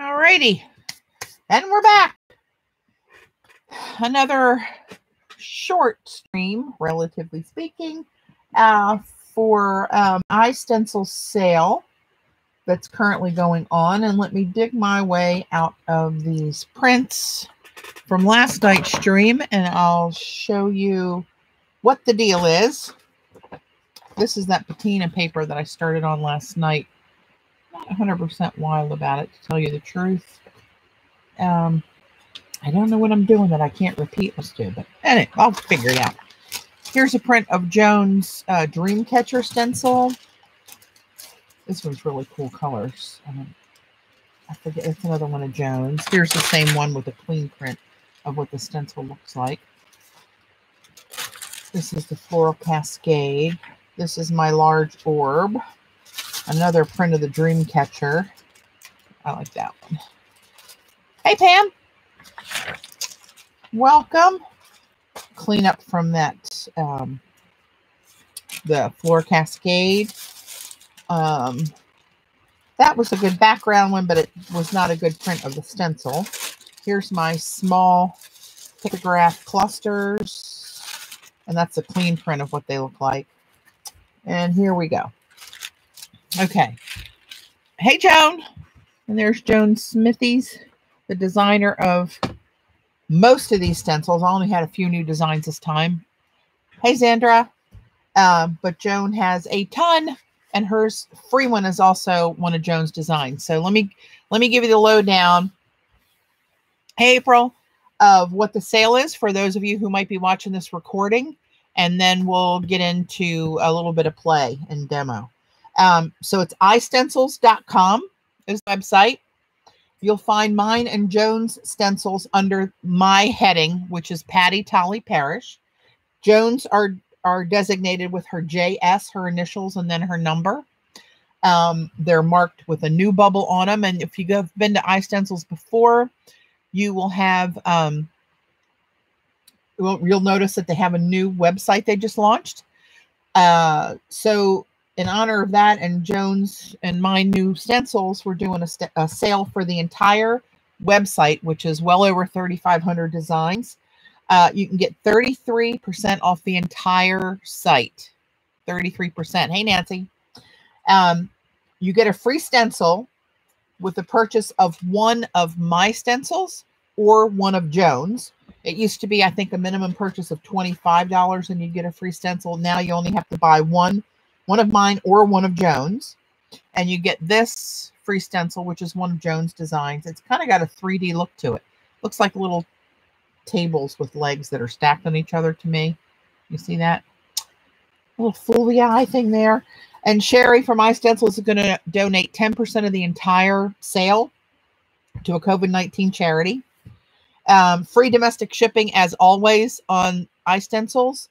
All righty. And we're back. Another short stream, relatively speaking, uh, for um, stencil sale that's currently going on. And let me dig my way out of these prints from last night's stream and I'll show you what the deal is. This is that patina paper that I started on last night. Not 100% wild about it, to tell you the truth. Um, I don't know what I'm doing that I can't repeat. Let's do, but anyway, I'll figure it out. Here's a print of Joan's uh, Dreamcatcher stencil. This one's really cool colors. Um, I forget, it's another one of Joan's. Here's the same one with a clean print of what the stencil looks like. This is the Floral Cascade. This is my large orb. Another print of the Dreamcatcher. I like that one. Hey, Pam. Welcome. Clean up from that, um, the Floral Cascade. Um, that was a good background one, but it was not a good print of the stencil. Here's my small pictograph clusters. And that's a clean print of what they look like. And here we go. Okay. Hey, Joan. And there's Joan Smithies, the designer of most of these stencils. I only had a few new designs this time. Hey, Zandra. Um, but Joan has a ton, and hers free one is also one of Joan's designs. So let me let me give you the lowdown. Hey, April, of what the sale is for those of you who might be watching this recording, and then we'll get into a little bit of play and demo. Um, so it's istencils.com is website. You'll find mine and Joan's stencils under my heading, which is Patti Tolley Parrish. Joan's are are designated with her JS, her initials, and then her number. Um, they're marked with a new bubble on them. And if you've been to iStencils before, you will have um, you'll notice that they have a new website they just launched. Uh, so in honor of that and Joan's and my new stencils, we're doing a, a sale for the entire website, which is well over 3,500 designs. Uh, you can get 33% off the entire site. 33%. Hey, Nancy. Um, you get a free stencil with the purchase of one of my stencils or one of Joan's. It used to be, I think, a minimum purchase of $25 and you get a free stencil. Now you only have to buy one one of mine or one of Joan's. And you get this free stencil, which is one of Joan's designs. It's kind of got a 3D look to it. Looks like little tables with legs that are stacked on each other to me. You see that? A little the eye thing there. And Sherry from iStencil is going to donate 10% of the entire sale to a COVID 19 charity. Um, free domestic shipping, as always, on iStencils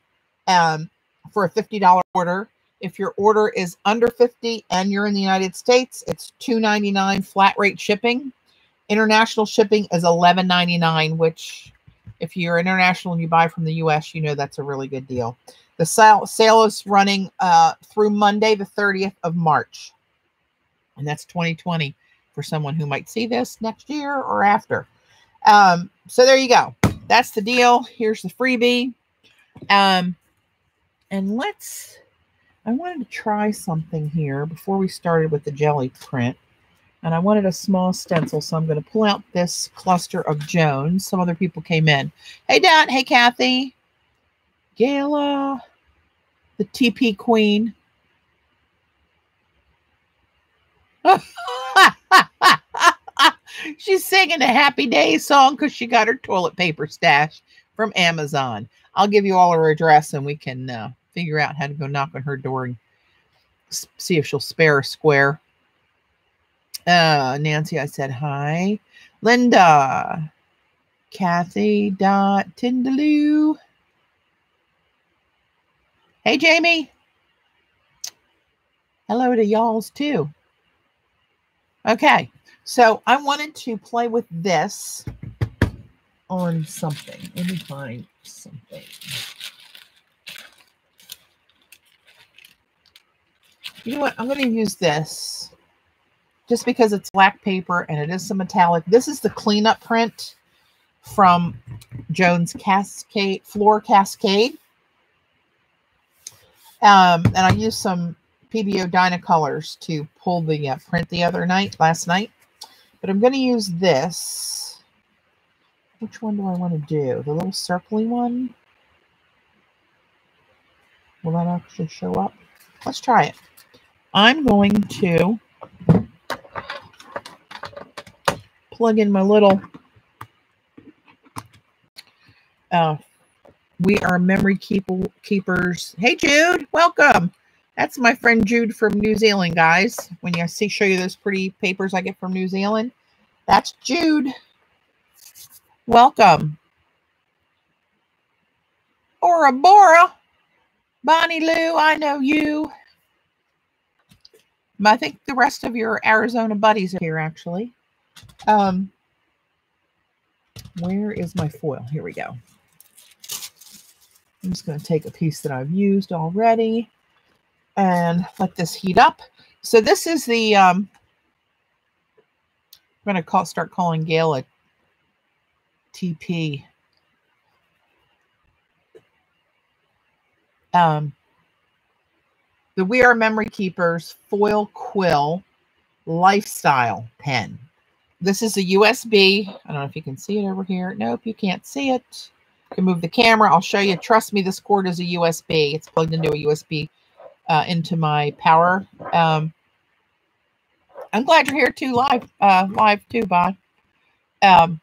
um, for a $50 order. If your order is under 50 and you're in the United States, it's $2.99 flat rate shipping. International shipping is $11.99, which if you're international and you buy from the US, you know that's a really good deal. The sale, sale is running uh, through Monday, the 30th of March. And that's 2020 for someone who might see this next year or after. Um, so there you go. That's the deal. Here's the freebie. Um, and let's I wanted to try something here before we started with the jelly print. And I wanted a small stencil, so I'm going to pull out this cluster of Joan's. Some other people came in. Hey, Dad. Hey, Kathy. Gala. The TP Queen. She's singing a Happy Day song because she got her toilet paper stash from Amazon. I'll give you all her address and we can uh, figure out how to go knock on her door and see if she'll spare a square. Uh, Nancy, I said hi. Linda, Kathy dot Tindaloo. Hey, Jamie. Hello to y'all's too. Okay, so I wanted to play with this on something. Let me find something. You know what? I'm going to use this just because it's black paper and it is some metallic. This is the cleanup print from Joan's Cascade Floral Cascade. Um, and I used some PBO Dynacolors to pull the uh, print the other night, last night. But I'm going to use this. Which one do I want to do? The little circly one? Will that actually show up? Let's try it. I'm going to plug in my little uh, we are memory keep keepers. Hey, Jude, welcome. That's my friend Jude from New Zealand, guys. When you see, show you those pretty papers I get from New Zealand, that's Jude. Welcome. Ora Bora. Bonnie Lou, I know you. I think the rest of your Arizona buddies are here, actually. Um, where is my foil? Here we go. I'm just going to take a piece that I've used already and let this heat up. So this is the, um, I'm going to call, start calling Gail a TP. Um, the We Are Memory Keepers Foil Quill Lifestyle Pen. This is a USB. I don't know if you can see it over here. Nope, you can't see it. You can move the camera. I'll show you. Trust me, this cord is a USB. It's plugged into a USB uh, into my power. Um, I'm glad you're here too, live, uh, live too, Bye. Um,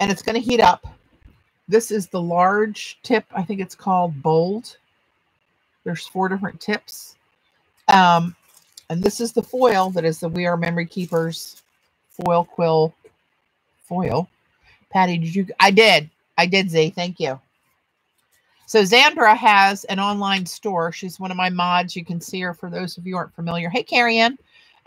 and it's going to heat up. This is the large tip. I think it's called Bold. There's four different tips. Um, and this is the foil that is the We Are Memory Keepers foil quill foil. Patti, did you? I did. I did, Z. Thank you. So Zandra has an online store. She's one of my mods. You can see her for those of you aren't familiar. Hey, Carrie Ann.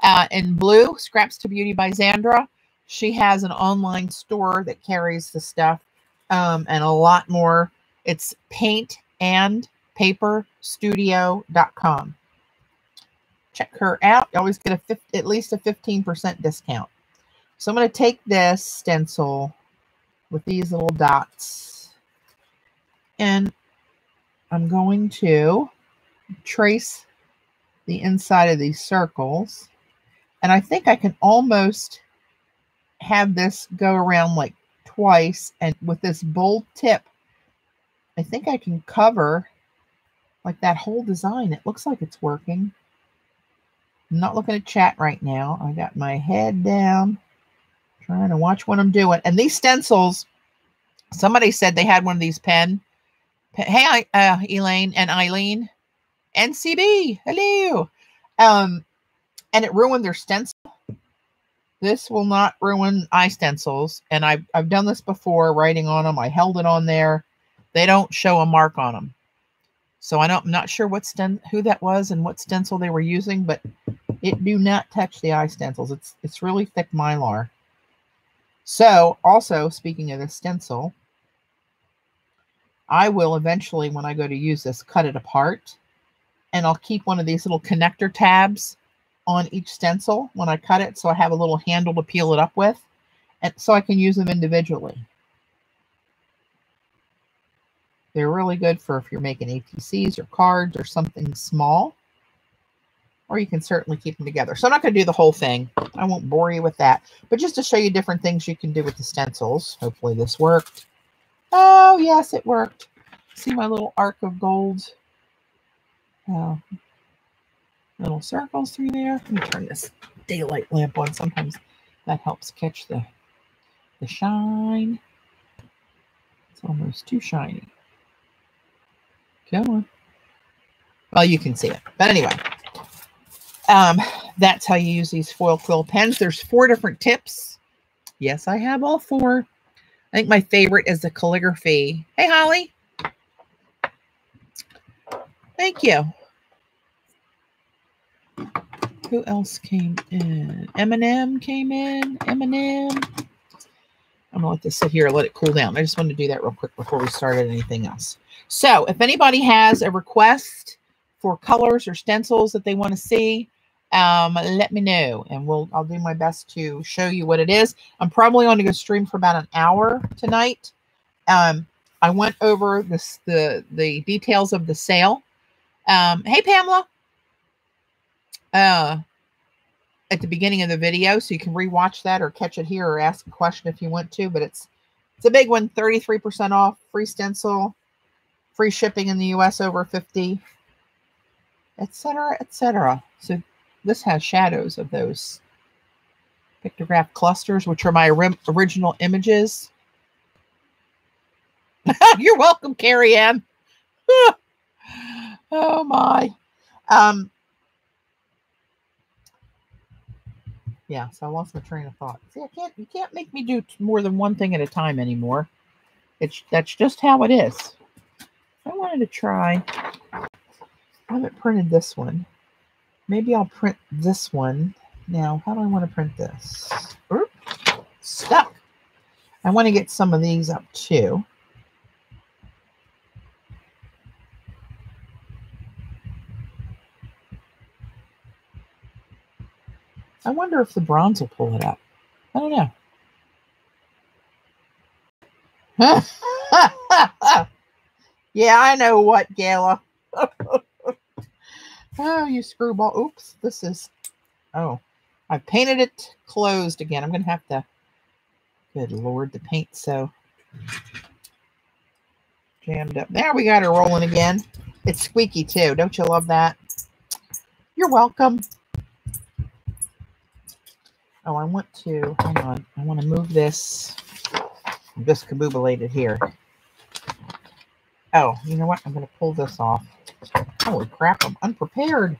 Uh, in blue, Scraps to Beauty by Zandra. She has an online store that carries the stuff um, and a lot more. It's paint and paperstudio.com. Check her out. You always get a 50, at least a 15% discount. So I'm going to take this stencil with these little dots. And I'm going to trace the inside of these circles. And I think I can almost have this go around like twice. And with this bold tip, I think I can cover like that whole design. It looks like it's working. I'm not looking at chat right now. I got my head down, trying to watch what I'm doing. And these stencils, Somebody said they had one of these pen. pen hey, uh, Elaine and Eileen. NCB. Hello. Um, and it ruined their stencil. This will not ruin iStencils. And I've, I've done this before, writing on them. I held it on there. They don't show a mark on them. So I don't, I'm not sure what sten, who that was and what stencil they were using, but it do not touch the iStencils. It's it's really thick mylar. So also speaking of the stencil, I will eventually, when I go to use this, cut it apart. And I'll keep one of these little connector tabs on each stencil when I cut it. So I have a little handle to peel it up with. And so I can use them individually. They're really good for if you're making ATCs or cards or something small. Or you can certainly keep them together. So I'm not going to do the whole thing. I won't bore you with that. But just to show you different things you can do with the stencils. Hopefully this worked. Oh, yes, it worked. See my little arc of gold? Uh, little circles through there. Let me turn this daylight lamp on. Sometimes that helps catch the, the shine. It's almost too shiny. Come on. Well, you can see it. But anyway, um, that's how you use these foil quill pens. There's four different tips. Yes, I have all four. I think my favorite is the calligraphy. Hey, Holly. Thank you. Who else came in? Eminem came in. Eminem. I'm going to let this sit here and let it cool down. I just wanted to do that real quick before we started anything else. So if anybody has a request for colors or stencils that they want to see, um, let me know and we'll I'll do my best to show you what it is. I'm probably going to go stream for about an hour tonight. Um, I went over this the the details of the sale. Um, hey Pamela. Uh at the beginning of the video, so you can rewatch that or catch it here or ask a question if you want to, but it's it's a big one, 33% off, free stencil, free shipping in the US over 50, etc., etc. So this has shadows of those pictograph clusters, which are my original images. You're welcome, Carrie Ann. oh my. Um, yeah, so I lost my train of thought. See, I can't you can't make me do more than one thing at a time anymore. It's that's just how it is. I wanted to try. I haven't printed this one. Maybe I'll print this one. Now, how do I want to print this? Oop, stuck. I want to get some of these up too. I wonder if the bronze will pull it up. I don't know. yeah, I know what, Gala. oh, you screwball. Oops, this is. Oh, I painted it closed again. I'm going to have to. Good Lord, the paint so jammed up. There we got her rolling again. It's squeaky too. Don't you love that? You're welcome. Oh, I want to, hang on. I want to move this. I'm discombobulated here. Oh, you know what? I'm going to pull this off. Holy crap, I'm unprepared.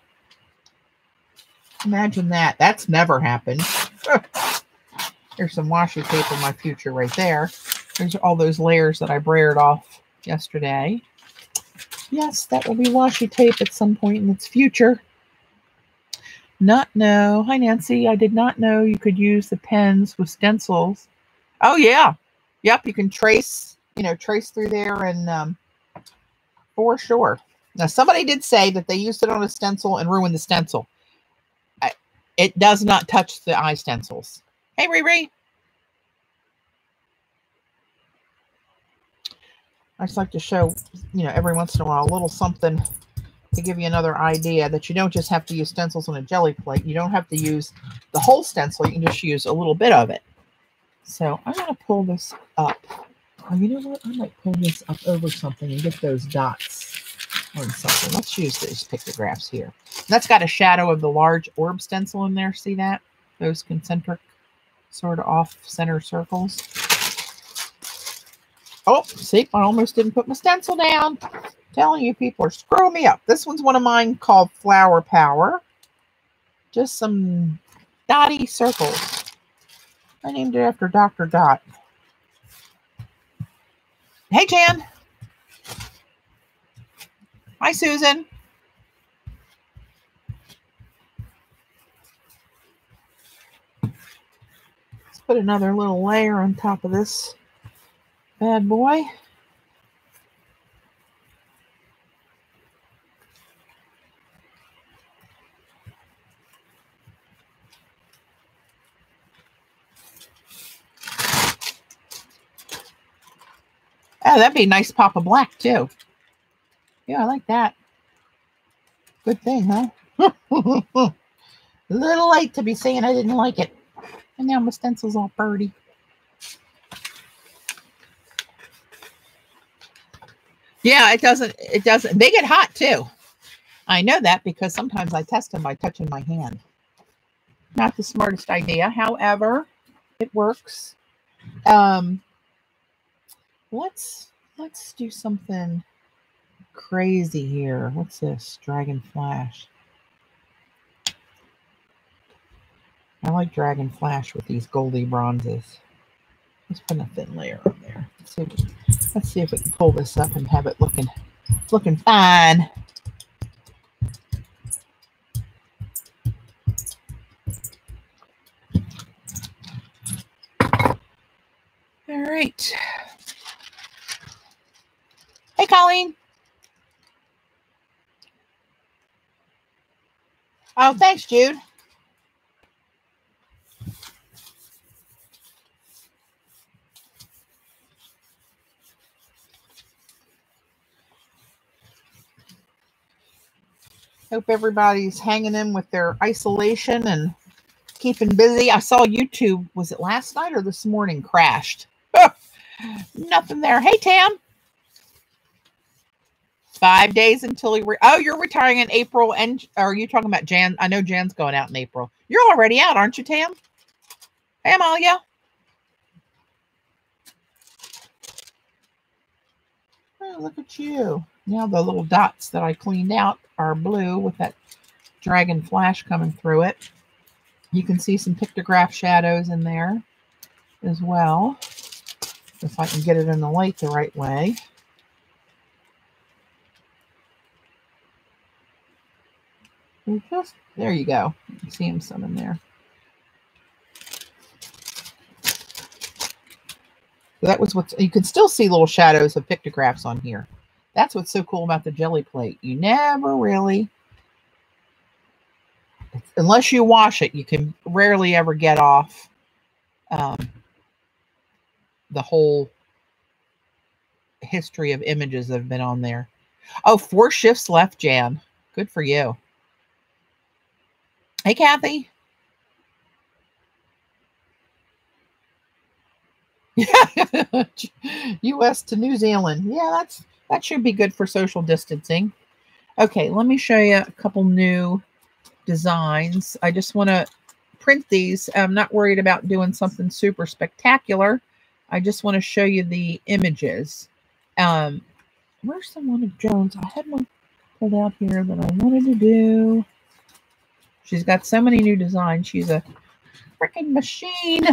Imagine that. That's never happened. There's some washi tape in my future right there. There's all those layers that I brayered off yesterday. Yes, that will be washi tape at some point in its future not know. Hi, Nancy. I did not know you could use the pens with stencils. Oh, yeah. Yep. You can trace, you know, trace through there and um, for sure. Now, somebody did say that they used it on a stencil and ruined the stencil. I, it does not touch the iStencils. Hey, Riri. I just like to show, you know, every once in a while, a little something to give you another idea that you don't just have to use stencils on a jelly plate. You don't have to use the whole stencil. You can just use a little bit of it. So I'm going to pull this up. Oh, you know what? I might pull this up over something and get those dots on something. Let's use those pictographs here. That's got a shadow of the large orb stencil in there. See that? Those concentric sort of off-center circles. Oh, see, I almost didn't put my stencil down. Telling you people are screwing me up. This one's one of mine called Flower Power. Just some dotty circles. I named it after Dr. Dot. Hey, Jan. Hi, Susan. Let's put another little layer on top of this bad boy. Oh, that'd be a nice pop of black too. Yeah, I like that. Good thing, huh? a little late to be saying I didn't like it. And now my stencil's all birdie. Yeah, it doesn't, it doesn't, they get hot too. I know that because sometimes I test them by touching my hand. Not the smartest idea. However, it works. Um, let's let's do something crazy here. What's this? Dragon Flash. I like Dragon Flash with these goldy bronzes. Let's put a thin layer on there. Let's see, if, let's see if we can pull this up and have it looking looking fine. All right. Colleen. Oh, thanks, Jude. Hope everybody's hanging in with their isolation and keeping busy. I saw YouTube, was it last night or this morning, crashed. Nothing there. Hey, Tam. Five days until you. Re- oh, you're retiring in April, and are you talking about Jan? I know Jan's going out in April. You're already out, aren't you, Tam? Hey, Amalia. Oh, look at you. Now the little dots that I cleaned out are blue with that dragon flash coming through it. You can see some pictograph shadows in there as well. If I can get it in the light the right way. Just, there you go. You see him some in there. that was what you can still see little shadows of pictographs on here. That's what's so cool about the jelly plate. You never really, unless you wash it, you can rarely ever get off um, the whole history of images that have been on there. Oh, four shifts left, Jan. Good for you. Hey, Kathy. U.S. to New Zealand. Yeah, that's that should be good for social distancing. Okay, let me show you a couple new designs. I just want to print these. I'm not worried about doing something super spectacular. I just want to show you the images. Um, where's the one of Joan's? I had one pulled out here that I wanted to do. She's got so many new designs. She's a freaking machine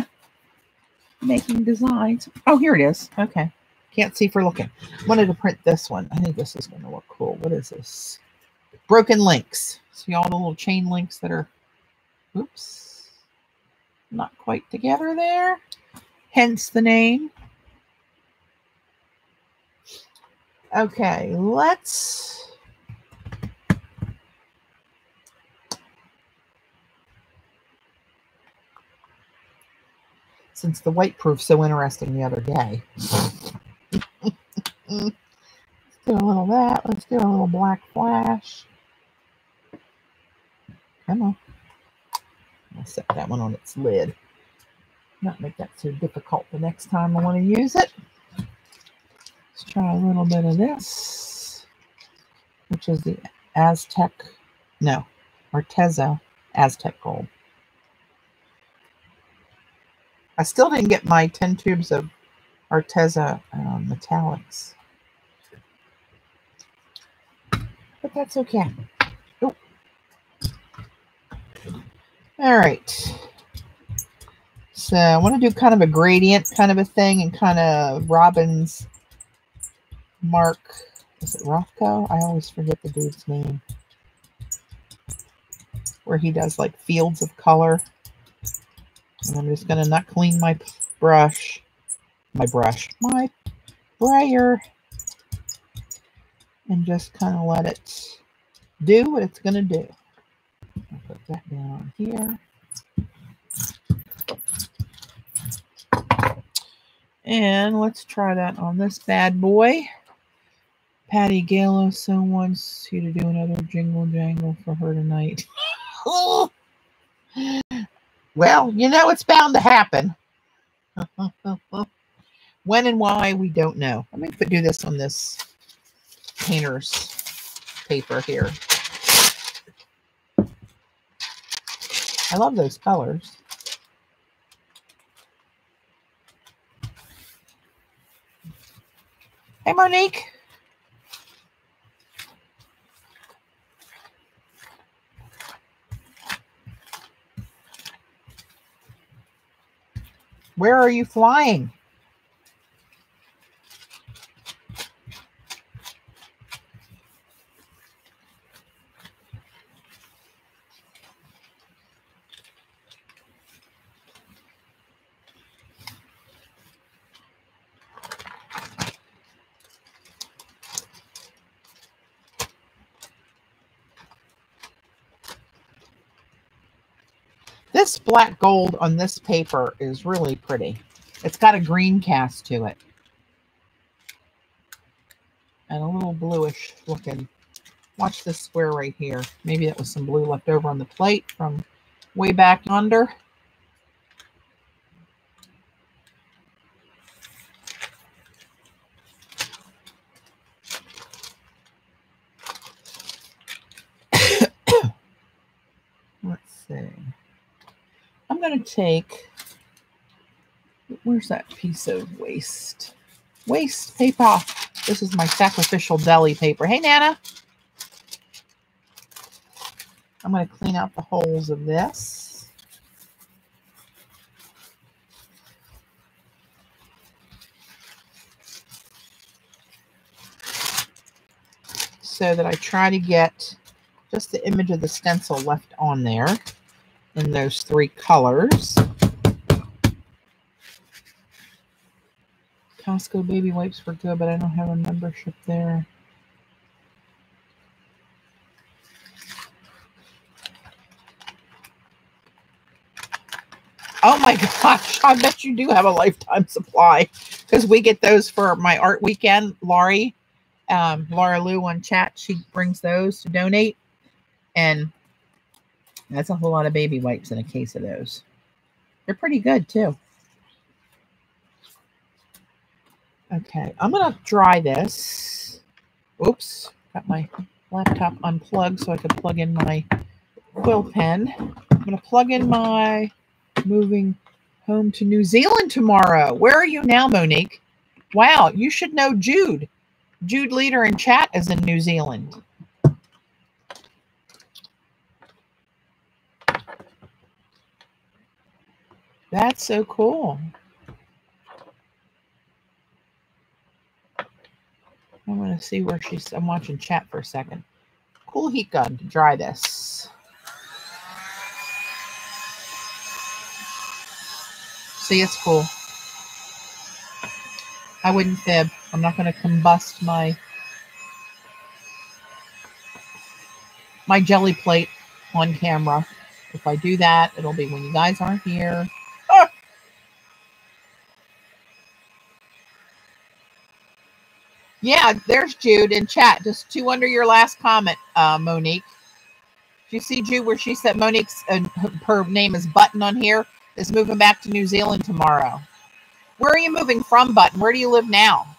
making designs. Oh, here it is. Okay. Can't see for looking. Wanted to print this one. I think this is going to look cool. What is this? Broken links. See all the little chain links that are, oops, not quite together there. Hence the name. Okay, let's since the white proof's so interesting the other day. let's do a little that. Let's do a little black flash. Come on. I'll set that one on its lid. Not make that so difficult the next time I want to use it. Let's try a little bit of this, which is the Aztec, no, Arteza Aztec Gold. I still didn't get my 10 tubes of Arteza um, metallics. But that's okay. All right. So I want to do kind of a gradient kind of a thing and kind of Robin's Mark. Is it Rothko? I always forget the dude's name. Where he does like fields of color. And I'm just going to not clean my brush, my brush, my brayer, and just kind of let it do what it's going to do. I'll put that down here. And let's try that on this bad boy. Patti Galo so wants you to do another jingle jangle for her tonight. Oh! Well, you know it's bound to happen. when and why, we don't know. Let me put, do this on this painter's paper here. I love those colors. Hey, Monique. Where are you flying? This black gold on this paper is really pretty. It's got a green cast to it. And a little bluish looking. Watch this square right here. Maybe that was some blue left over on the plate from way back under. I'm going to take, where's that piece of waste? Waste paper. This is my sacrificial deli paper. Hey, Nana. I'm going to clean out the holes of this. So that I try to get just the image of the stencil left on there in those three colors. Costco baby wipes were good, but I don't have a membership there. Oh my gosh, I bet you do have a lifetime supply because we get those for my art weekend. Laurie, um, Laura Lou on chat, she brings those to donate. And that's a whole lot of baby wipes in a case of those. They're pretty good too. Okay, I'm going to dry this. Oops, got my laptop unplugged so I could plug in my quill pen. I'm to plug in my moving home to New Zealand tomorrow. Where are you now, Monique? Wow, you should know Jude. Jude Leader in chat is in New Zealand. That's so cool. I'm going to see where she's. I'm watching chat for a second. Cool heat gun to dry this. See, it's cool. I wouldn't fib. I'm not going to combust my my jelly plate on camera. If I do that, it'll be when you guys aren't here. Yeah, there's Jude in chat. Just two under your last comment, uh, Monique. Do you see Jude where she said Monique's uh, her name is Button on here? Is moving back to New Zealand tomorrow. Where are you moving from, Button? Where do you live now?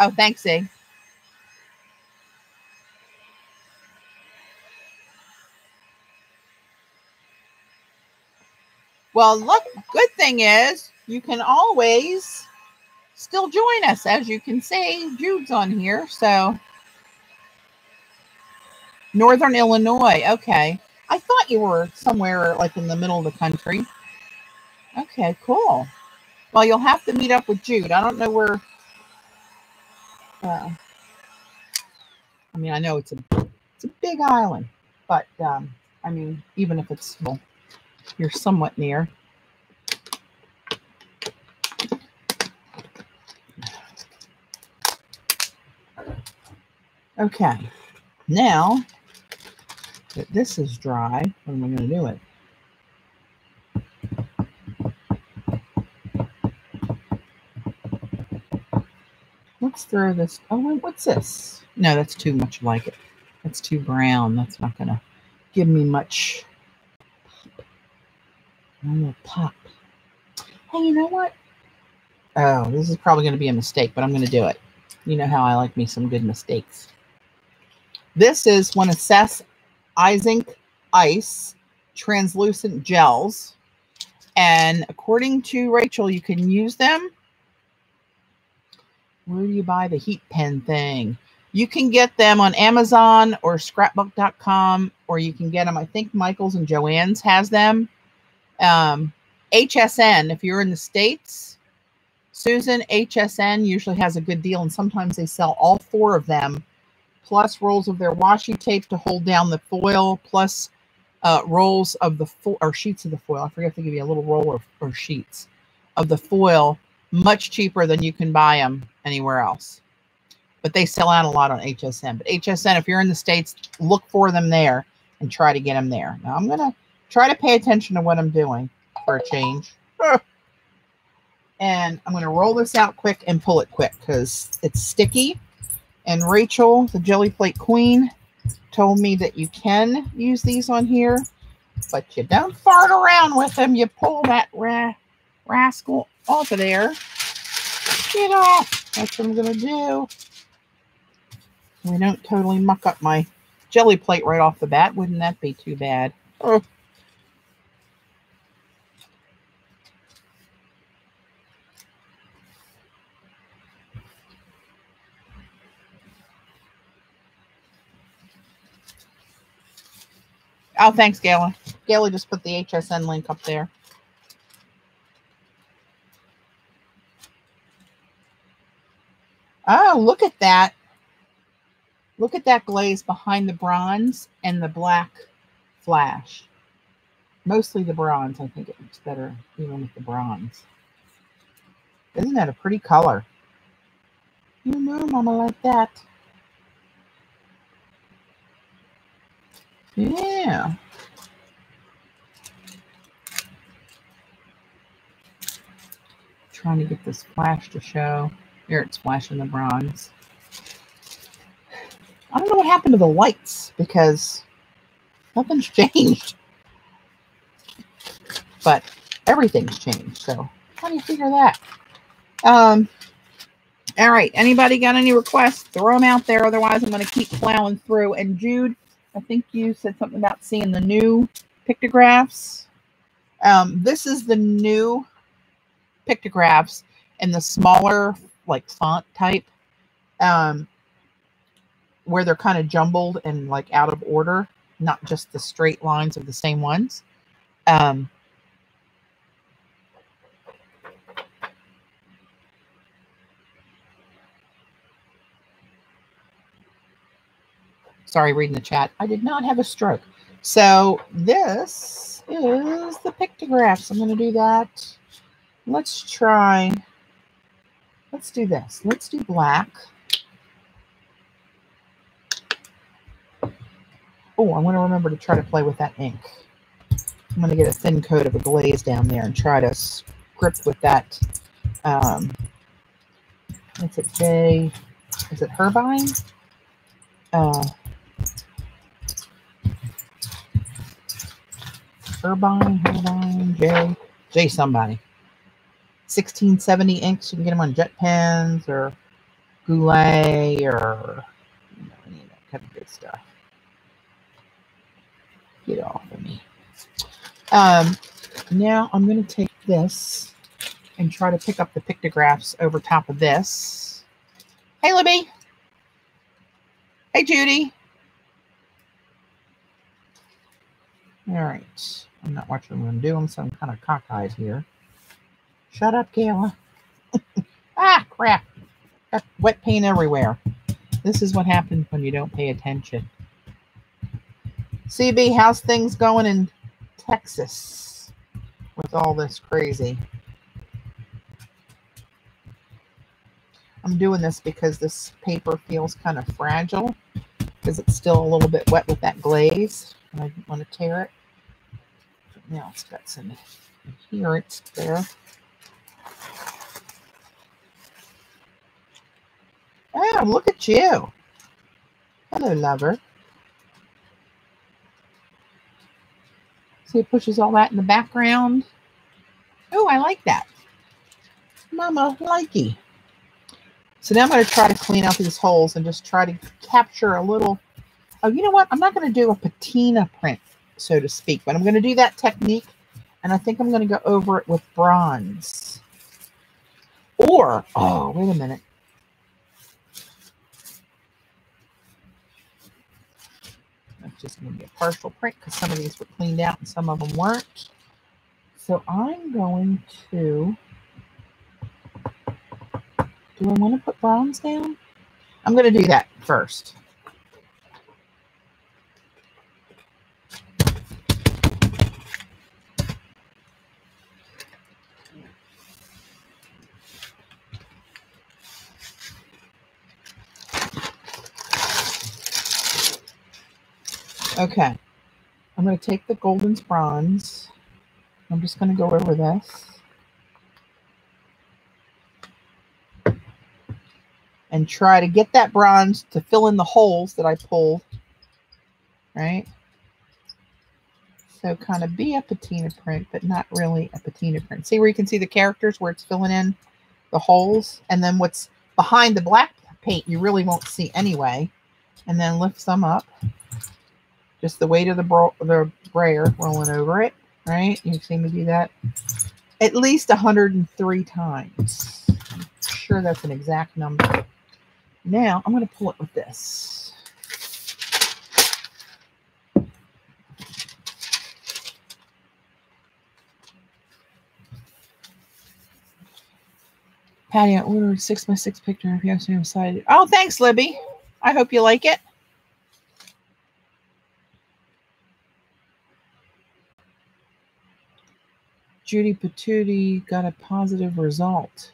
Oh, thanks, Zig. Well, look, good thing is you can always still join us. As you can see, Jude's on here. So, Northern Illinois. Okay. I thought you were somewhere like in the middle of the country. Okay, cool. Well, you'll have to meet up with Jude. I don't know where I mean, I know it's a it's a big island, but um, I mean, even if it's small, you're somewhat near. Okay, now that this is dry, what am I going to do it? Let's throw this. Oh, what's this? No, that's too much like it. That's too brown. That's not going to give me much pop. Pop. Hey, you know what? Oh, this is probably going to be a mistake, but I'm going to do it. You know how I like me some good mistakes. This is one of Seth Isink Ice translucent gels. And according to Rachel, you can use them where do you buy the heat pen thing? You can get them on Amazon or scrapbook.com, or you can get them. I think Michael's and Joann's has them. Um, HSN, if you're in the States, Susan HSN usually has a good deal, and sometimes they sell all four of them, plus rolls of their washi tape to hold down the foil, plus uh, rolls of the foil or sheets of the foil. I forget they give you a little roll or, or sheets of the foil much cheaper than you can buy them anywhere else. But they sell out a lot on HSN. But HSN, if you're in the States, look for them there and try to get them there. Now I'm going to try to pay attention to what I'm doing for a change. And I'm going to roll this out quick and pull it quick because it's sticky. And Rachel, the Jelly Plate Queen, told me that you can use these on here, but you don't fart around with them. You pull that ra rascal off of there. Get off. That's what I'm going to do. We don't totally muck up my jelly plate right off the bat. Wouldn't that be too bad? Oh. Oh, thanks, Gayla. Gayla just put the HSN link up there. Oh, look at that. Look at that glaze behind the bronze and the black flash. Mostly the bronze. I think it looks better even with the bronze. Isn't that a pretty color? You know, Mama, like that. Yeah. Trying to get this flash to show. Here it's flashing the bronze. I don't know what happened to the lights because nothing's changed. But everything's changed. So how do you figure that? Um, all right. Anybody got any requests? Throw them out there. Otherwise, I'm going to keep plowing through. And Jude, I think you said something about seeing the new pictographs. Um, this is the new pictographs in the smaller, like font type, um, where they're kind of jumbled and like out of order, not just the straight lines of the same ones. Um, Sorry, reading the chat. I did not have a stroke. So this is the pictographs. I'm going to do that. Let's try. Let's do this. Let's do black. Oh, I want to remember to try to play with that ink. I'm going to get a thin coat of a glaze down there and try to script with that. Um, what's it, J? Is it Herbine? Uh, Herbine, Herbine, J, J somebody. 1670 inks. You can get them on JetPens or Goulet or you know, any of that kind of good stuff. Get off of me. Um, now I'm going to take this and try to pick up the pictographs over top of this. Hey, Libby. Hey, Judy. All right. I'm not watching what I'm doing, so I'm kind of cockeyed here. Shut up, Kayla. ah, crap. Got wet paint everywhere. This is what happens when you don't pay attention. CB, how's things going in Texas with all this crazy? I'm doing this because this paper feels kind of fragile because it's still a little bit wet with that glaze. I don't want to tear it. Now it's got some adherence there. Oh, look at you. Hello, lover. See, it pushes all that in the background. Oh, I like that. Mama, likey. So now I'm going to try to clean out these holes and just try to capture a little. Oh, you know what? I'm not going to do a patina print so to speak. But I'm going to do that technique, and I think I'm going to go over it with bronze. Or, oh, wait a minute. That's just going to be a partial print because some of these were cleaned out and some of them weren't. So I'm going to, do I want to put bronze down? I'm going to do that first. Okay. I'm going to take the Golden's bronze. I'm just going to go over this. And try to get that bronze to fill in the holes that I pulled. Right? So kind of be a patina print, but not really a patina print. See where you can see the characters where it's filling in the holes? And then what's behind the black paint you really won't see anyway. And then lift some up. Just the weight of the, bro the brayer rolling over it, right? You've seen me do that at least 103 times. I'm sure that's an exact number. Now I'm going to pull it with this. Patti, I ordered six by six picture of you. Excited. Oh, thanks, Libby. I hope you like it. Judy Patootie got a positive result.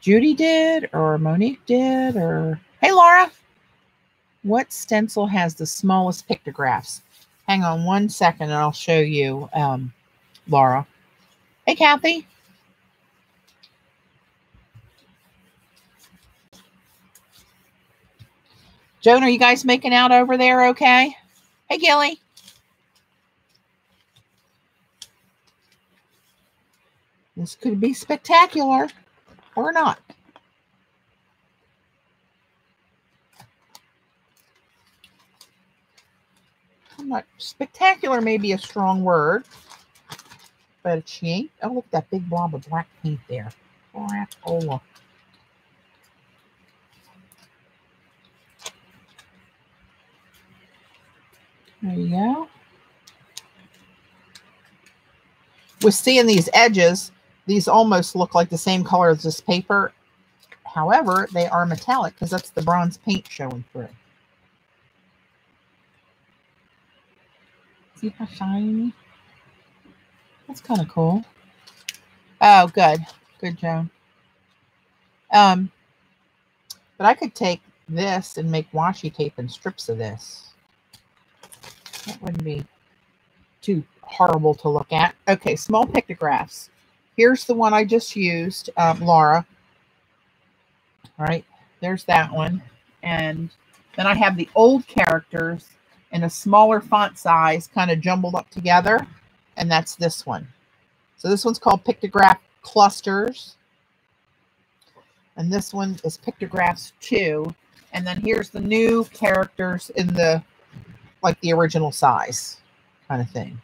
Judy did, or Monique did, or hey, Laura, what stencil has the smallest pictographs? Hang on one second, and I'll show you, um, Laura. Hey, Kathy. Joan, are you guys making out over there okay? Hey, Gilly. This could be spectacular or not. I'm not spectacular, maybe a strong word but she ain't. Oh, look at that big blob of black paint there. Crapola. There you go. With seeing these edges, these almost look like the same color as this paper. However, they are metallic because that's the bronze paint showing through. See how shiny? That's kind of cool. Oh, good. Good, Joan. Um, but I could take this and make washi tape and strips of this. That wouldn't be too horrible to look at. Okay, small pictographs. Here's the one I just used, um, Laura. All right, there's that one. And then I have the old characters in a smaller font size kind of jumbled up together and that's this one. So this one's called Pictograph Clusters. And this one is Pictographs 2. And then here's the new characters in the, like the original size kind of thing.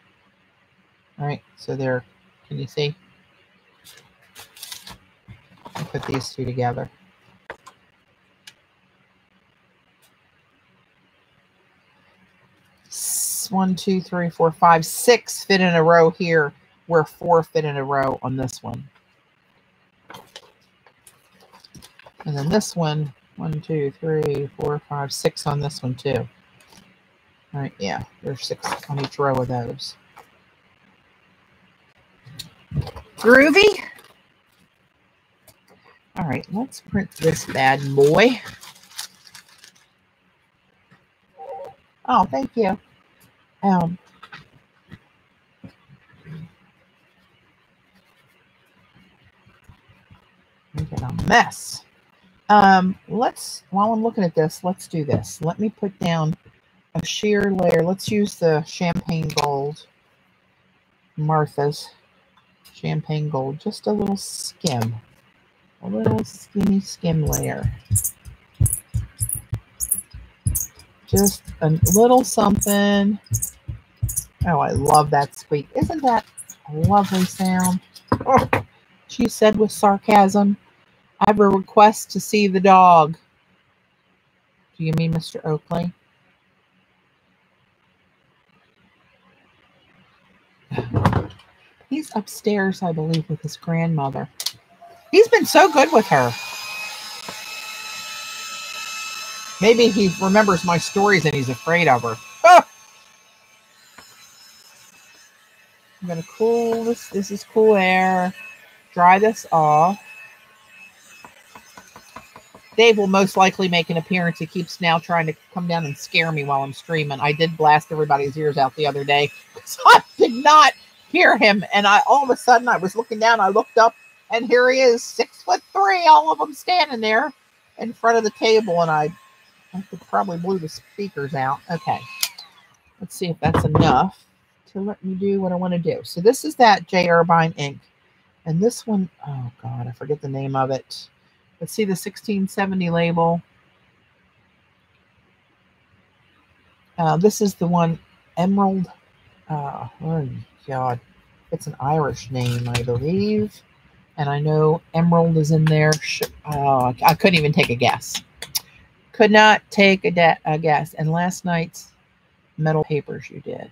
All right, so there, can you see? Put these two together. one, two, three, four, five, six fit in a row here, where four fit in a row on this one. And then this one, one, two, three, four, five, six on this one too. All right, yeah, there's six on each row of those. Groovy. All right, let's print this bad boy. Oh, thank you. Um, make it a mess. Um, let's, while I'm looking at this, let's do this. Let me put down a sheer layer. Let's use the champagne gold. Martha's champagne gold. Just a little skim. A little skinny skim layer. Just a little something. Oh, I love that squeak. Isn't that a lovely sound? Oh, she said with sarcasm. I have a request to see the dog. Do you mean Mr. Oakley? He's upstairs, I believe, with his grandmother. He's been so good with her. Maybe he remembers my stories and he's afraid of her. Ah! I'm going to cool this. This is cool air. Dry this off. Dave will most likely make an appearance. He keeps now trying to come down and scare me while I'm streaming. I did blast everybody's ears out the other day I did not hear him. And I all of a sudden I was looking down, I looked up, and here he is, six foot three, all of them standing there in front of the table. And I, I could probably blew the speakers out. Okay. Let's see if that's enough to let me do what I want to do. So this is that J. Herbin ink. And this one, oh God, I forget the name of it. Let's see the 1670 label. Uh, this is the one, Emerald. Uh, oh, God. It's an Irish name, I believe. And I know Emerald is in there. Oh, I couldn't even take a guess. Could not take a, a guess. And last night's metal papers you did.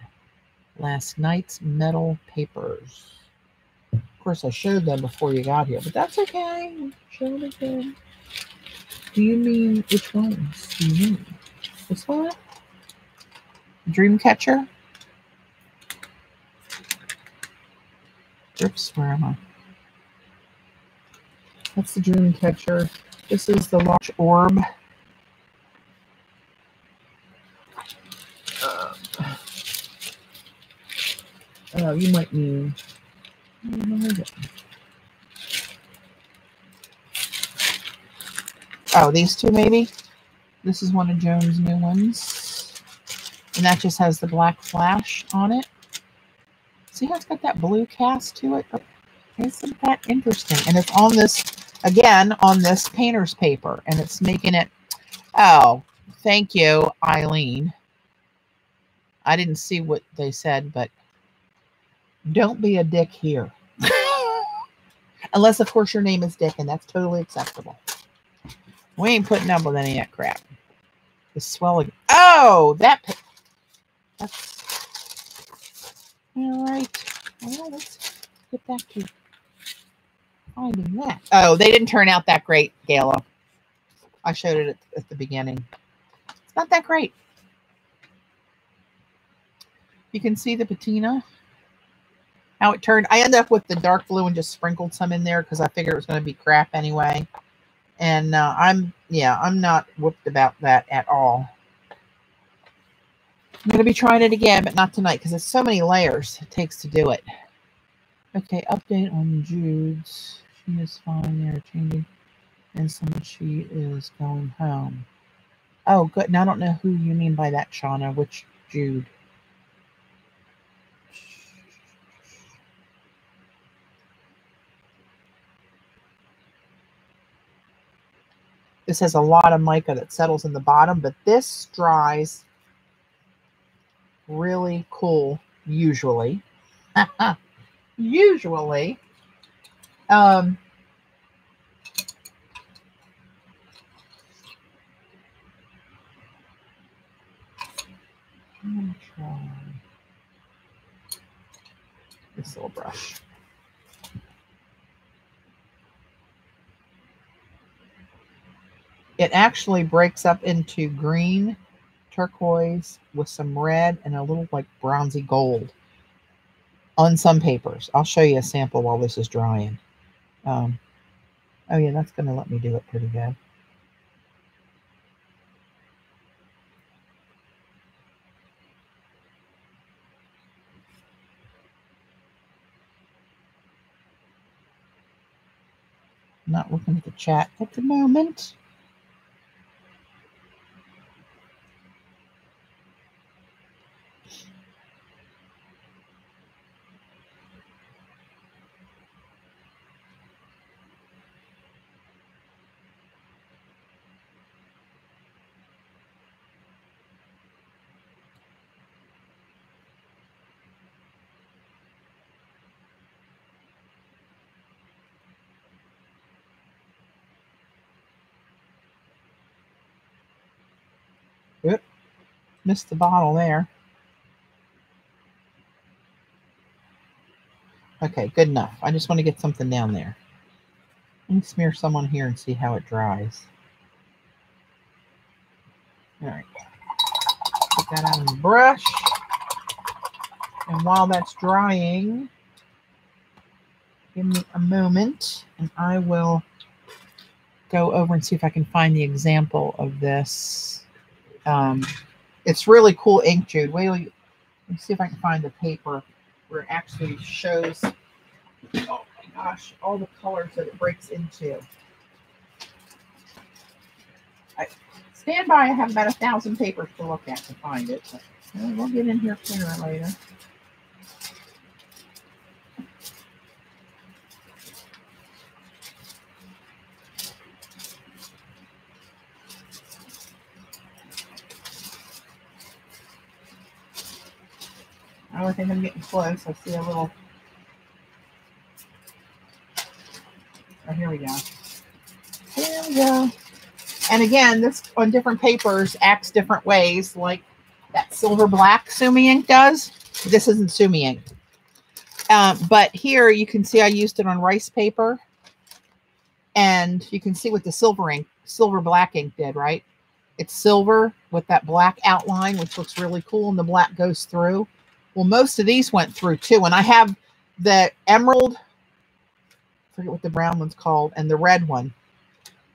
Last night's metal papers Of course, I showed them before you got here, but that's okay. Show it again. Do you mean which ones? Do you mean this one? Dreamcatcher? Oops, where am I? That's the Dreamcatcher. This is the large orb. Uh, oh, you might mean Oh, these two maybe? This is one of Joan's new ones. And that just has the black flash on it. See how it's got that blue cast to it? Isn't that interesting? And it's on this, again, on this painter's paper. And it's making it, oh, thank you, Eileen. I didn't see what they said, but don't be a dick here. Unless, of course, your name is Dick, and that's totally acceptable. We ain't putting up with any of that crap. The swelling. Oh, that. That's. All right. Well, let's get back to finding that. Oh, they didn't turn out that great, Gala. I showed it at, at the beginning. It's not that great. You can see the patina how it turned. I ended up with the dark blue and just sprinkled some in there because I figured it was going to be crap anyway. And uh, I'm, yeah, I'm not whooped about that at all. I'm going to be trying it again, but not tonight because it's so many layers it takes to do it. Okay, update on Jude's. She is fine. They're changing. And some she is going home. Oh, good. Now I don't know who you mean by that, Shauna. Which Jude? This has a lot of mica that settles in the bottom, but this dries really cool, usually. usually. Um, I'm going to try this little brush. It actually breaks up into green, turquoise with some red and a little like bronzy gold on some papers. I'll show you a sample while this is drying. Um, oh yeah, that's going to let me do it pretty good. not looking at the chat at the moment. Missed the bottle there. Okay, good enough. I just want to get something down there. Let me smear some on here and see how it dries. All right. Put that on the brush. And while that's drying, give me a moment and I will go over and see if I can find the example of this. Um, it's really cool ink, Jude. Wait, let me see if I can find the paper where it actually shows, oh my gosh, all the colors that it breaks into. I stand by, I have about a thousand papers to look at to find it, but uh, we'll get in here clearer later. I think I'm getting close. I see a little. Oh, here we go. Here we go. And again, this on different papers acts different ways, like that silver black Sumi ink does. This isn't Sumi ink. Um, but here you can see I used it on rice paper. And you can see what the silver ink, silver black ink did, right? It's silver with that black outline, which looks really cool, and the black goes through. Well, most of these went through too. And I have the emerald, I forget what the brown one's called, and the red one.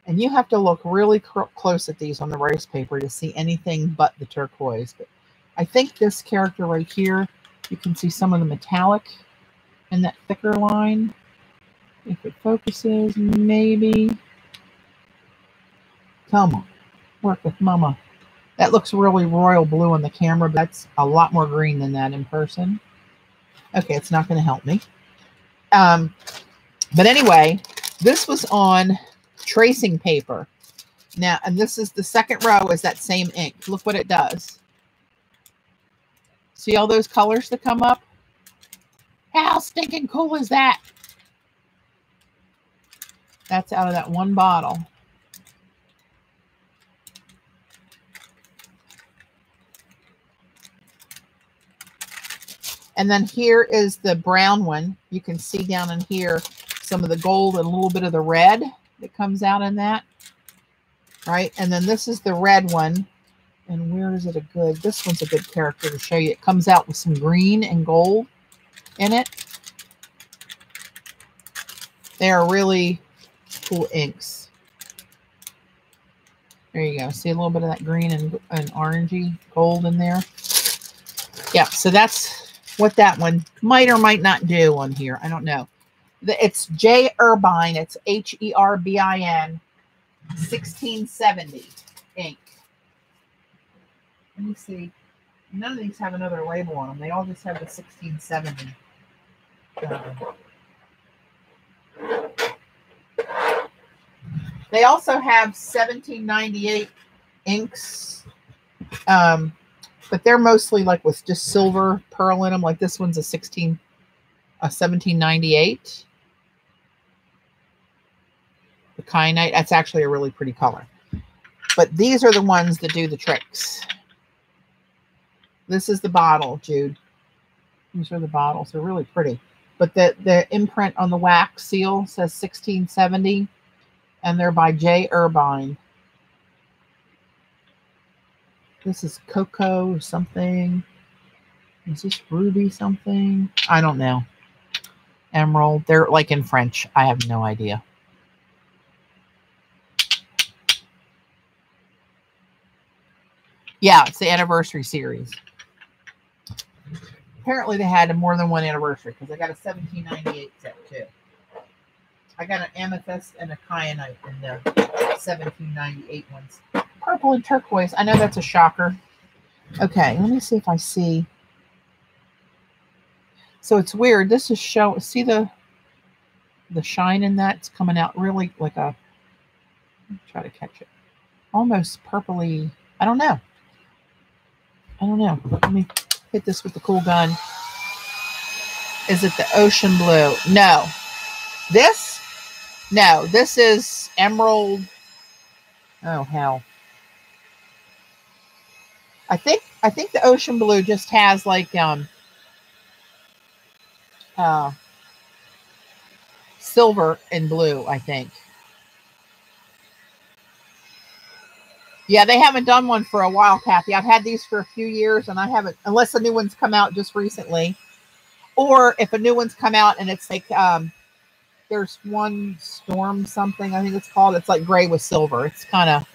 And you have to look really close at these on the rice paper to see anything but the turquoise. But I think this character right here, you can see some of the metallic in that thicker line. If it focuses, maybe. Come on, work with mama. That looks really royal blue on the camera, but that's a lot more green than that in person. Okay, it's not going to help me. Um, but anyway, this was on tracing paper. Now, and this is the second row is that same ink. Look what it does. See all those colors that come up? How stinking cool is that? That's out of that one bottle. And then here is the brown one. You can see down in here some of the gold and a little bit of the red that comes out in that. Right? And then this is the red one. And where is it a good? This one's a good character to show you. It comes out with some green and gold in it. They are really cool inks. There you go. See a little bit of that green and, and orangey gold in there. Yeah, so that's what that one might or might not do on here. I don't know. It's J. Herbin. It's H E R B I N 1670 ink. Let me see. None of these have another label on them. They all just have the 1670. they also have 1798 inks. Um, but they're mostly like with just silver pearl in them. Like this one's a 16, a 1798. The kyanite, that's actually a really pretty color. But these are the ones that do the tricks. This is the bottle, Jude. These are the bottles. They're really pretty. But the, the imprint on the wax seal says 1670, and they're by J. Herbin. This is Cocoa something. Is this Ruby something? I don't know. Emerald. They're like in French. I have no idea. Yeah, it's the anniversary series. Apparently they had more than one anniversary because I got a 1798 set too. I got an amethyst and a kyanite in the 1798 ones purple and turquoise. I know that's a shocker. Okay, let me see if I see. So it's weird. This is show. See the the shine in that? It's coming out really like a. Try to catch it. Almost purpley. I don't know. I don't know. Let me hit this with the cool gun. Is it the ocean blue? No. This? No. This is emerald. Oh hell. I think I think the ocean blue just has like um uh silver and blue, I think. Yeah, they haven't done one for a while, Kathy. I've had these for a few years and I haven't unless a new one's come out just recently. Or if a new one's come out and it's like um there's one storm something, I think it's called. It's like gray with silver. It's kind of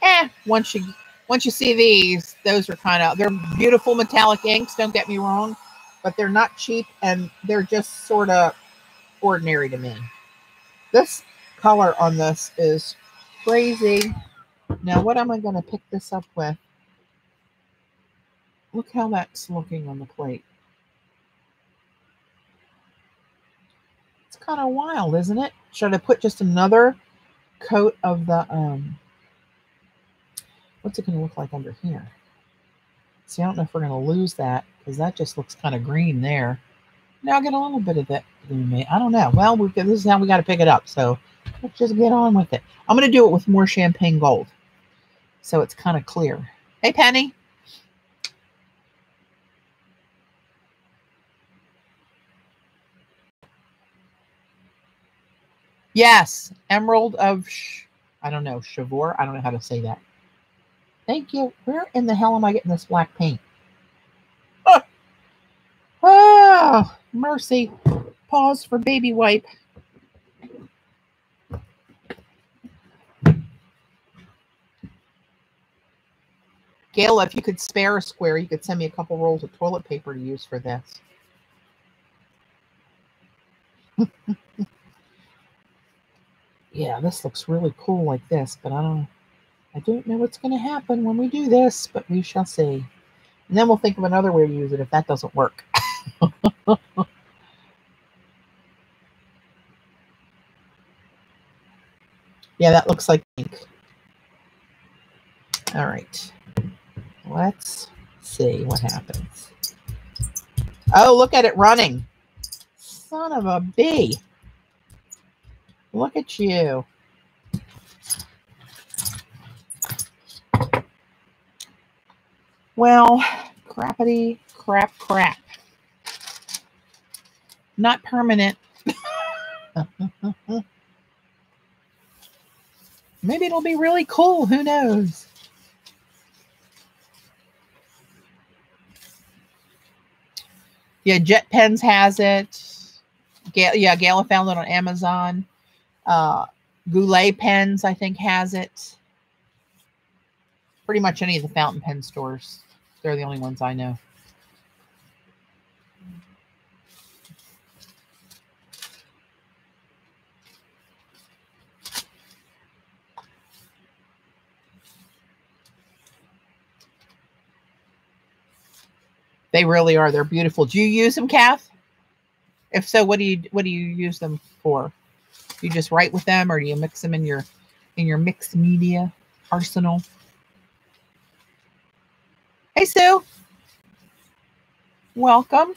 eh, once you once you see these, those are kind of they're beautiful metallic inks, don't get me wrong, but they're not cheap and they're just sort of ordinary to me. This color on this is crazy. Now, what am I going to pick this up with? Look how that's looking on the plate. It's kind of wild, isn't it? Should I put just another coat of the, um, what's it going to look like under here? See, I don't know if we're going to lose that because that just looks kind of green there. Now get a little bit of that blue, I don't know. Well, we this is how we got to pick it up. So let's just get on with it. I'm going to do it with more champagne gold. So it's kind of clear. Hey, Penny. Yes, Emerald of, I don't know, Chivor. I don't know how to say that. Thank you. Where in the hell am I getting this black paint? Oh, oh mercy. Pause for baby wipe. Gail, if you could spare a square, you could send me a couple rolls of toilet paper to use for this. yeah, this looks really cool like this, but I don't I don't know what's going to happen when we do this, but we shall see. And then we'll think of another way to use it if that doesn't work. yeah, that looks like ink. All right. Let's see what happens. Oh, look at it running. Son of a bee. Look at you. Well, crappity crap crap. Not permanent. Maybe it'll be really cool. Who knows? Yeah, JetPens has it. yeah, Gala found it on Amazon. Uh, Goulet Pens, I think, has it. Pretty much any of the fountain pen stores. They're the only ones I know. They really are. They're beautiful. Do you use them, Kath? If so, what do you what do you use them for? Do you just write with them or do you mix them in your in your mixed media arsenal? Hey Sue. Welcome.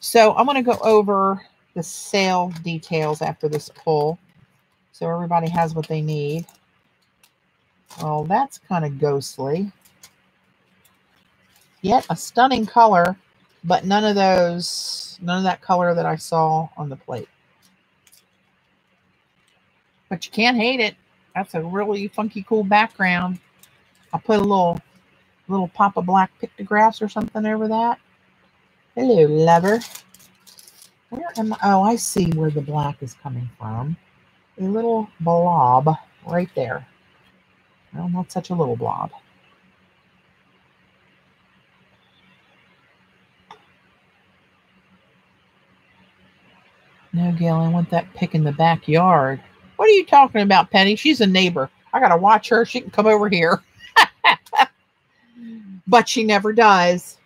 So I'm going to go over the sale details after this pull. So everybody has what they need. Well, that's kind of ghostly. Yet a stunning color but none of those, none of that color that I saw on the plate. But you can't hate it. That's a really funky, cool background. I'll put a little, little pop of black pictographs or something over that. Hello, lover. Where am I? Oh, I see where the black is coming from. A little blob right there. Well, not such a little blob. No, Gail, I want that pick in the backyard. What are you talking about, Penny? She's a neighbor. I got to watch her. She can come over here. but she never does.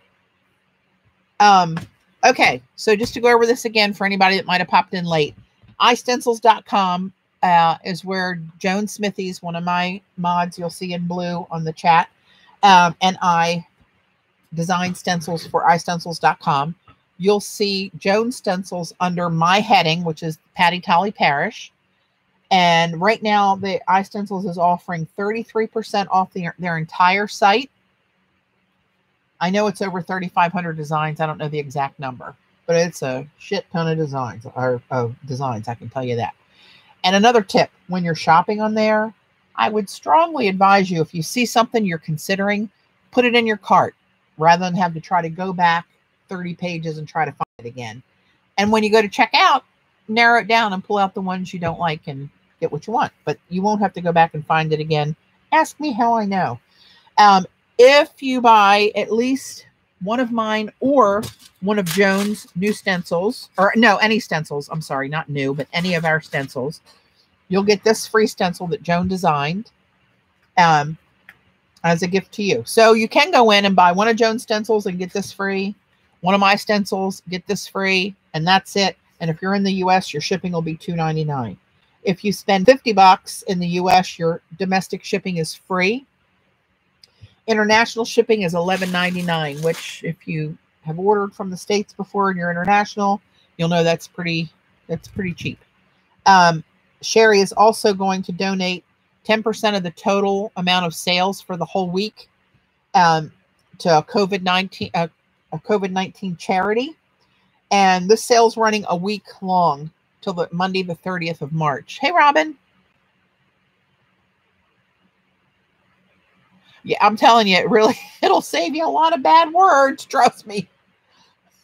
Um, okay, so just to go over this again for anybody that might have popped in late, istencils.com uh, is where Joan Smithies, one of my mods you'll see in blue on the chat, um, and I design stencils for istencils.com you'll see Joan stencils under my heading, which is Patti Tolley Parrish. And right now, the iStencils is offering 33% off the, their entire site. I know it's over 3,500 designs. I don't know the exact number, but it's a shit ton of designs or of designs. I can tell you that. And another tip when you're shopping on there, I would strongly advise you if you see something you're considering, put it in your cart rather than have to try to go back 30 pages and try to find it again. And when you go to check out, narrow it down and pull out the ones you don't like and get what you want. But you won't have to go back and find it again. Ask me how I know. Um, if you buy at least one of mine or one of Joan's new stencils, or no, any stencils, I'm sorry, not new, but any of our stencils, you'll get this free stencil that Joan designed um, as a gift to you. So you can go in and buy one of Joan's stencils and get this free, one of my stencils, get this free, and that's it. And if you're in the US, your shipping will be $2.99. If you spend 50 bucks in the US, your domestic shipping is free. International shipping is $11.99, which if you have ordered from the States before and you're international, you'll know that's pretty that's pretty cheap. Um, Sherry is also going to donate 10% of the total amount of sales for the whole week um, to a COVID-19 uh, a COVID-19 charity. And this sale's running a week long till the Monday the 30th of March. Hey Robin. Yeah, I'm telling you, it really it'll save you a lot of bad words, trust me.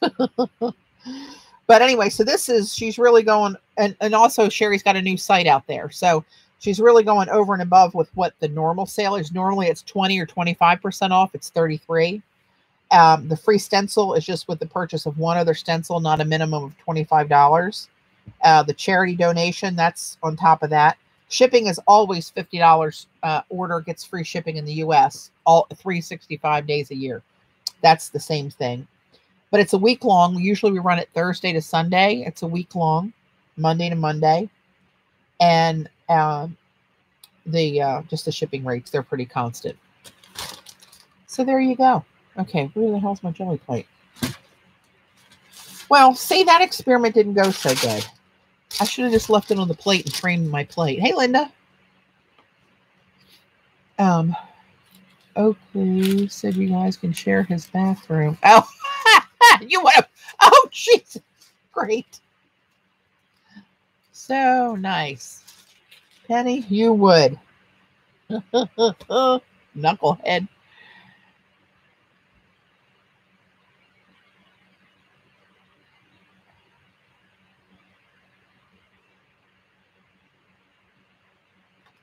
but anyway, so this is she's really going and, and also Sherry's got a new site out there. So she's really going over and above with what the normal sale is. Normally it's 20 or 25% off. It's 33. Um, the free stencil is just with the purchase of one other stencil, not a minimum of $25. Uh, the charity donation, that's on top of that. Shipping is always $50. Uh, order gets free shipping in the US, all 365 days a year. That's the same thing. But it's a week long. Usually we run it Thursday to Sunday. It's a week long, Monday to Monday. And uh, the just the shipping rates, they're pretty constant. So there you go. Okay, where the hell's my jelly plate? Well, see, that experiment didn't go so good. I should have just left it on the plate and framed my plate. Hey, Linda. Um, Oakley said you guys can share his bathroom. Oh, you want to? Oh, Jesus. Great. So nice. Penny, you would. Knucklehead.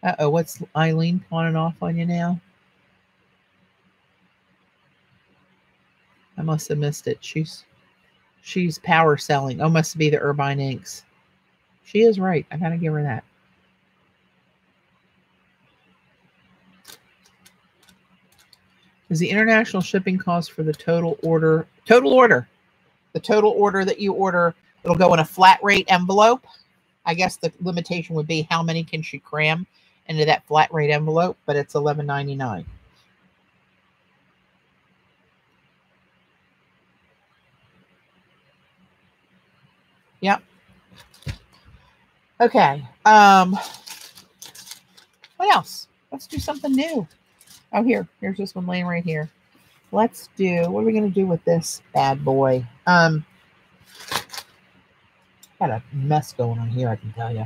Uh oh, what's Eileen pawning off on you now? I must have missed it. She's she's power selling. Oh, must be the Herbin Inks. She is right. I gotta give her that. Is the international shipping cost for the total order total order? The total order that you order, it'll go in a flat rate envelope. I guess the limitation would be how many can she cram into that flat rate envelope, but it's eleven ninety nine. Yep. Okay. Um, what else? Let's do something new. Oh, here. Here's this one laying right here. Let's do, what are we going to do with this bad boy? Um, got a mess going on here, I can tell you.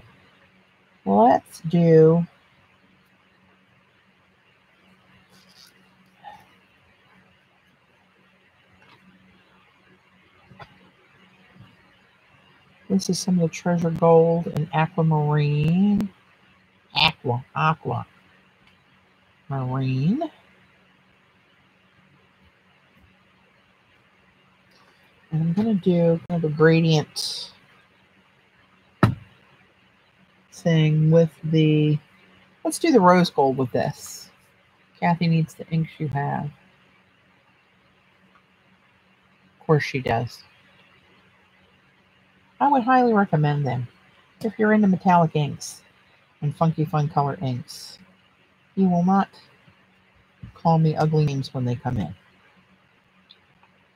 Let's do This is some of the treasure gold and aquamarine. Aqua, aqua. Marine. And I'm going to do kind of a gradient thing with the, let's do the rose gold with this. Kathy needs the inks you have. Of course she does. I would highly recommend them if you're into metallic inks and funky fun color inks. You will not call me ugly names when they come in.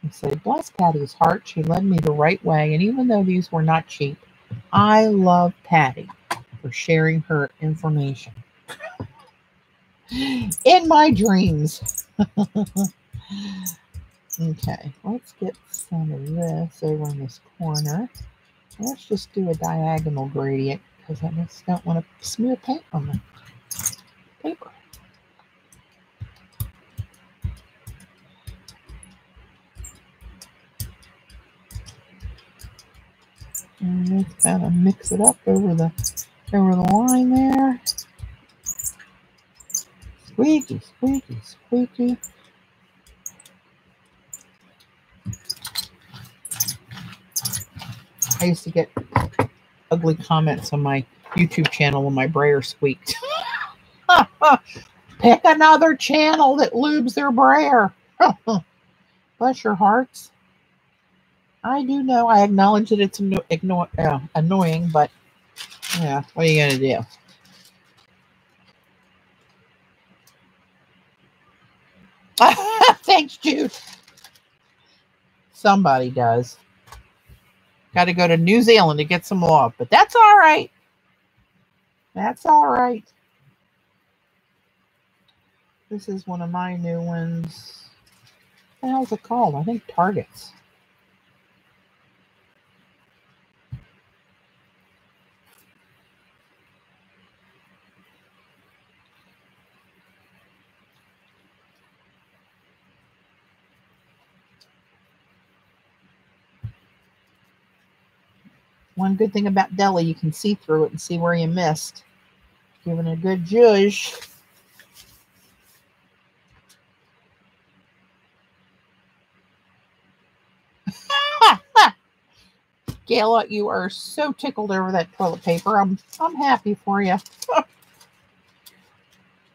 And say, bless Patti's heart, she led me the right way. And even though these were not cheap, I love Patty for sharing her information. in my dreams. okay, let's get some of this over in this corner. Let's just do a diagonal gradient because I just don't want to smear paint on the paper. And let's kind of mix it up over the over the line there. Squeaky, squeaky, squeaky. I used to get ugly comments on my YouTube channel when my brayer squeaked. Pick another channel that lubes their brayer. Bless your hearts. I do know. I acknowledge that it's anno- uh, annoying, but yeah, what are you going to do? Thanks, Jude. Somebody does. Got to go to New Zealand to get some love, but that's all right. That's all right. This is one of my new ones. What the it called? I think Targets. One good thing about Deli, you can see through it and see where you missed. Giving a good judge. Gala, you are so tickled over that toilet paper. I'm I'm happy for you.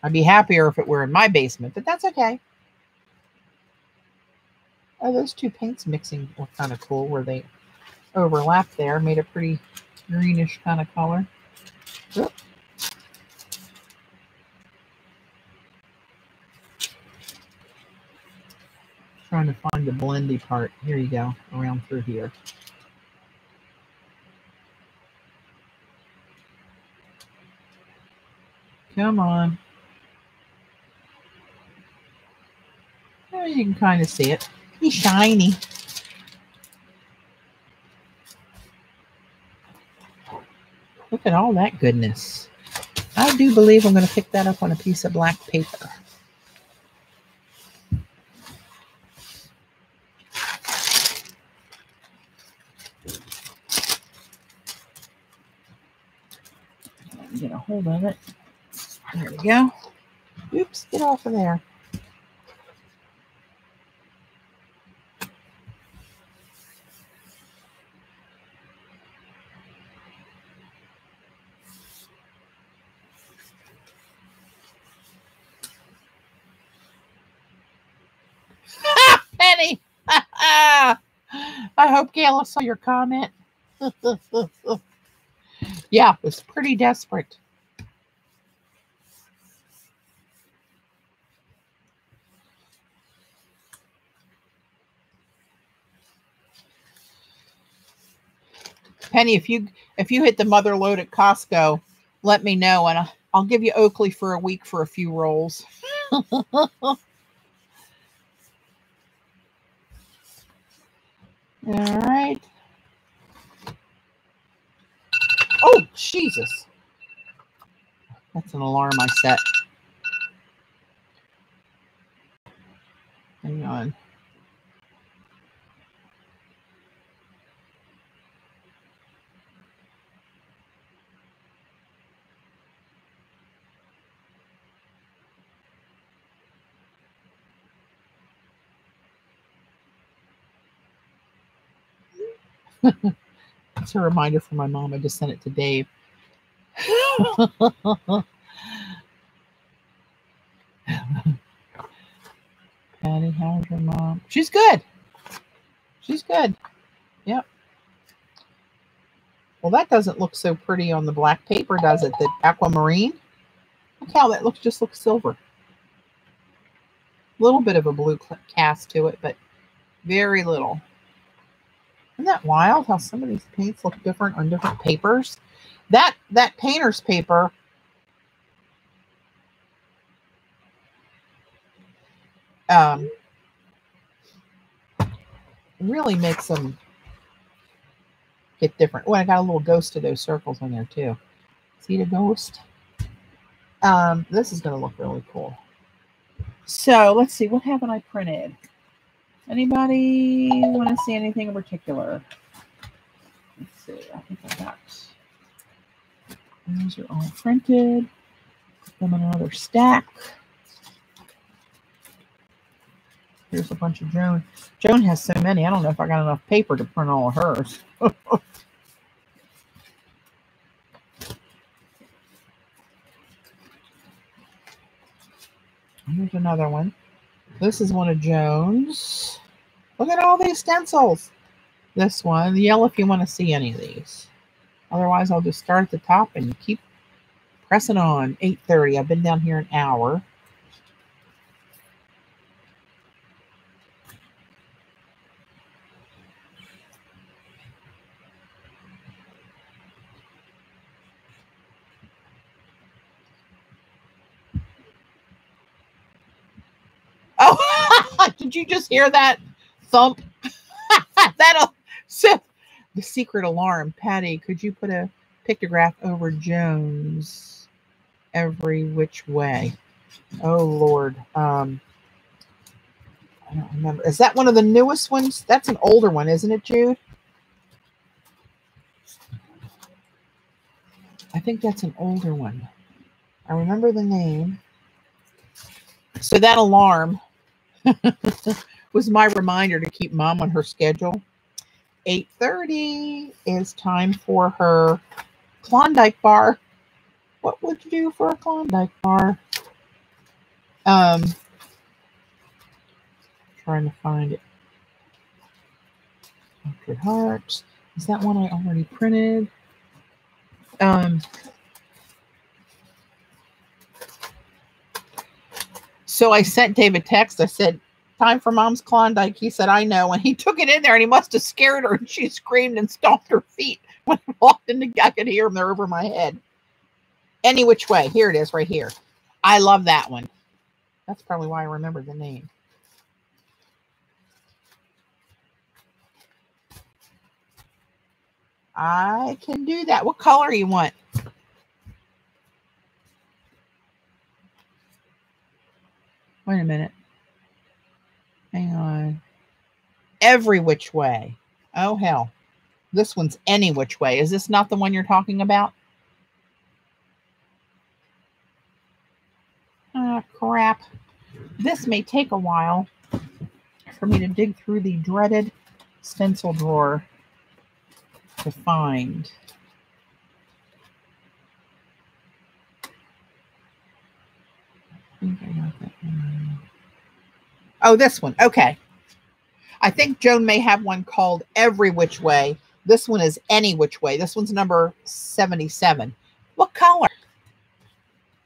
I'd be happier if it were in my basement, but that's okay. Oh, those two paints mixing were kind of cool where they overlap there, made a pretty greenish kind of color. Trying to find the blendy part. Here you go, around through here. Come on. You can kind of see it. He's shiny. Look at all that goodness. I do believe I'm going to pick that up on a piece of black paper. Get a hold of it. There we go. Oops, get off of there. Penny. I hope Gayla saw your comment. yeah, it was pretty desperate. Penny, if you if you hit the mother load at Costco, let me know and I'll give you Oakley for a week for a few rolls. All right. Oh, Jesus. That's an alarm I set. Hang on. It's a reminder for my mom. I just sent it to Dave. Patti, how's your mom? She's good. She's good. Yep. Well, that doesn't look so pretty on the black paper, does it? The aquamarine. Look how that looks. Just looks silver. A little bit of a blue cast to it, but very little. Isn't that wild how some of these paints look different on different papers? That that painter's paper um, really makes them get different. Oh, I got a little ghost of those circles on there too. See the ghost? Um, this is going to look really cool. So let's see, what haven't I printed? Anybody want to see anything in particular? let's see, I think I got those are all printed. Put them in another stack. Here's a bunch of Joan. Joan has so many. I don't know if I got enough paper to print all of hers. Here's another one. This is one of Joan's. Look at all these stencils. This one, yell if you want to see any of these. Otherwise, I'll just start at the top and keep pressing on. 8.30. I've been down here an hour. Oh, did you just hear that thump? That'll set the secret alarm. Patti, could you put a pictograph over Joan's every which way? Oh, Lord. Um, I don't remember. Is that one of the newest ones? That's an older one, isn't it, Jude? I think that's an older one. I remember the name. So that alarm was my reminder to keep mom on her schedule. 8.30 is time for her Klondike bar. What would you do for a Klondike bar? Um, trying to find it. Sacred Hearts. Is that one I already printed? Um, so I sent David a text. I said, time for mom's Klondike. He said, I know. And he took it in there and he must have scared her. And she screamed and stomped her feet when I walked in. The, I could hear them. They're over my head. Any which way. Here it is right here. I love that one. That's probably why I remember the name. I can do that. What color you want? Wait a minute. Hang on. Every which way. Oh, hell. This one's any which way. Is this not the one you're talking about? Ah, crap. This may take a while for me to dig through the dreaded stencil drawer to find. I think I got that one. Oh, this one. Okay. I think Joan may have one called Every Which Way. This one is Any Which Way. This one's number 77. What color?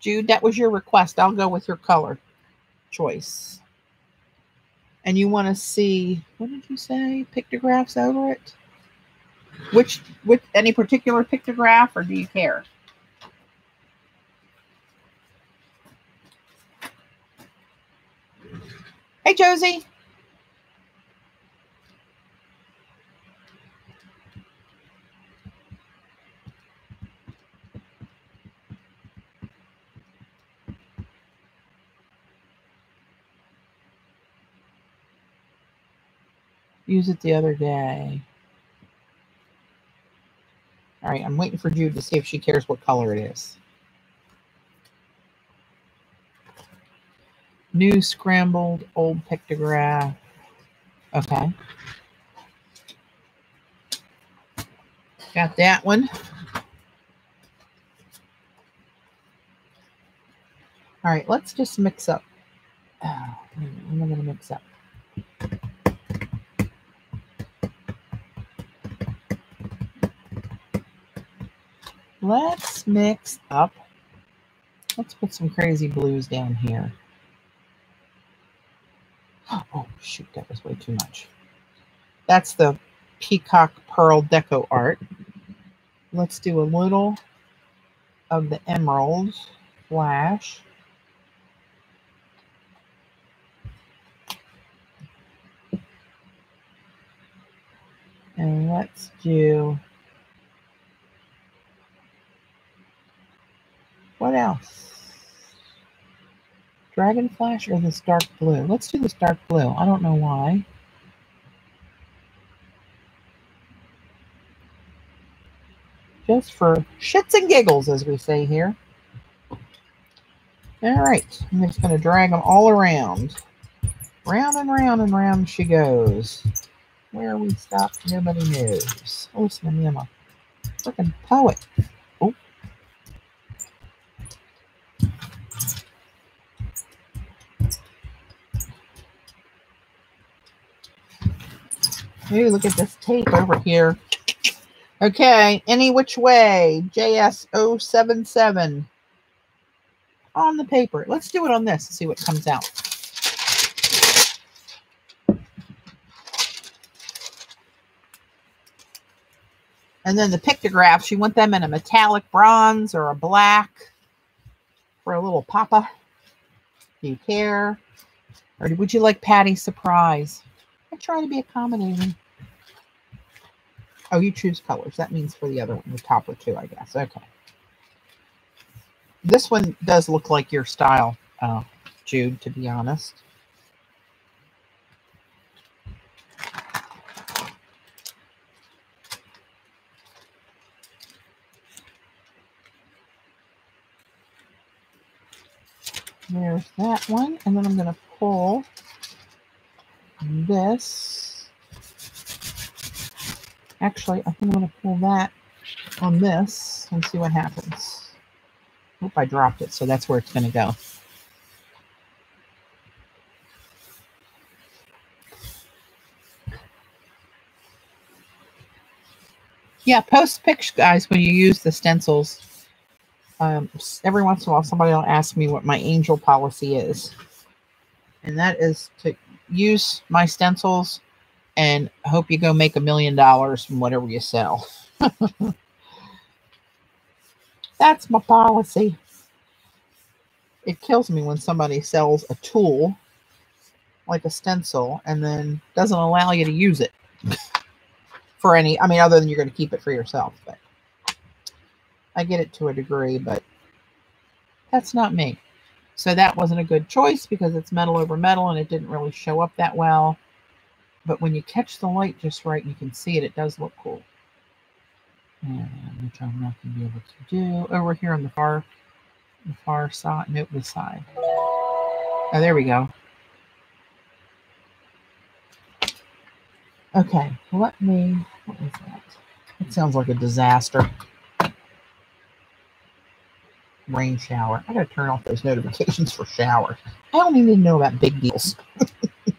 Jude, that was your request. I'll go with your color choice. And you want to see, what did you say? Pictographs over it? Which, with any particular pictograph or do you care? Hey, Josie. Use it the other day. All right, I'm waiting for Jude to see if she cares what color it is. New scrambled old pictograph. Okay. Got that one. All right, let's just mix up. Oh, am going to mix up? Let's mix up. Let's put some crazy blues down here. Oh, shoot, that was way too much. That's the Peacock Pearl DecoArt. Let's do a little of the Emerald Flash. And let's do, what else? Dragon Flash or this dark blue? Let's do this dark blue. I don't know why. just for shits and giggles, as we say here. All right, I'm just going to drag them all around. Round and round and round she goes. Where we stop, nobody knows. Oh, Slimmy, I'm freaking poet. Oh. Hey, look at this tape over here. Okay, any which way, JS077 on the paper. Let's do it on this and see what comes out. And then the pictographs, you want them in a metallic bronze or a black for a little papa. Do you care? Or would you like Patti's surprise? I try to be accommodating. Oh, you choose colors. That means for the other one, the top or two, I guess. Okay. This one does look like your style, uh, Jude, to be honest. There's that one. And then I'm going to pull this. Actually, I think I'm going to pull that on this and see what happens. Oop, I dropped it, so that's where it's going to go. Yeah, post pics, guys, when you use the stencils. Um, every once in a while, somebody will ask me what my angel policy is. And that is to use my stencils and hope you go make a million dollars from whatever you sell. That's my policy. It kills me when somebody sells a tool like a stencil and then doesn't allow you to use it for any, I mean, other than you're going to keep it for yourself. But I get it to a degree, but that's not me. So that wasn't a good choice because it's metal over metal and it didn't really show up that well. But when you catch the light just right, and you can see it. It does look cool. And which I'm not going to be able to do. Oh, Over here on the far the far side nope this side. Oh there we go. Okay let me what is that? It sounds like a disaster. Rain shower. I gotta turn off those notifications for showers i don't even know about big deals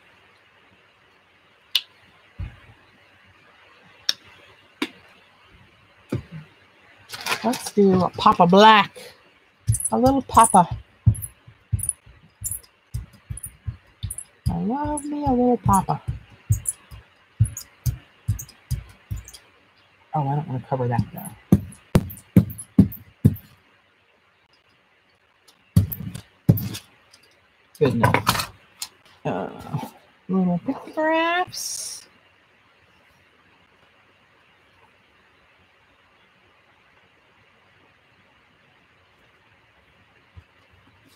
Let's do a Papa Black. A little Papa. I love me a little Papa. Oh, I don't want to cover that though. Good enough. Uh, little pictographs.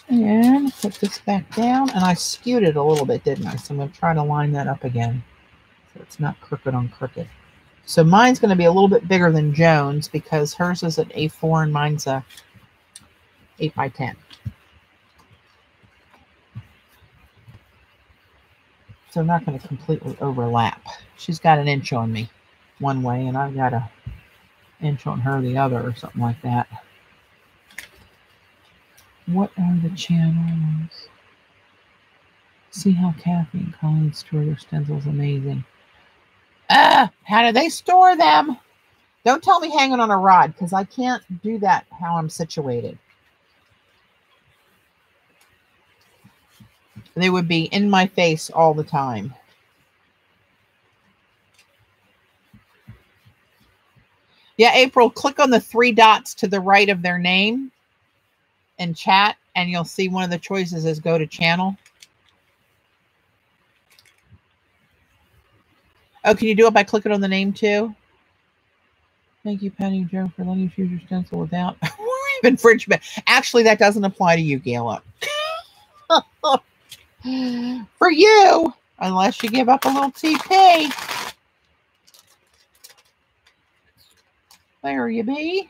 And put this back down. And I skewed it a little bit, didn't I? So I'm going to try to line that up again. So it's not crooked on crooked. So mine's going to be a little bit bigger than Joan's because hers is an A4 and mine's a 8 by 10. So I'm not going to completely overlap. She's got an inch on me one way and I've got a inch on her the other or something like that. What are the channels? See how Kathy and Colleen store their stencils. Amazing. Ah, how do they store them? Don't tell me hanging on a rod because I can't do that how I'm situated. They would be in my face all the time. Yeah, April, click on the three dots to the right of their name and chat and you'll see one of the choices is go to channel. Oh, can you do it by clicking on the name too? Thank you, Penny Joe, for letting you use your stencil without infringement. Actually, that doesn't apply to you, Gala. for you, unless you give up a little TP. There you be.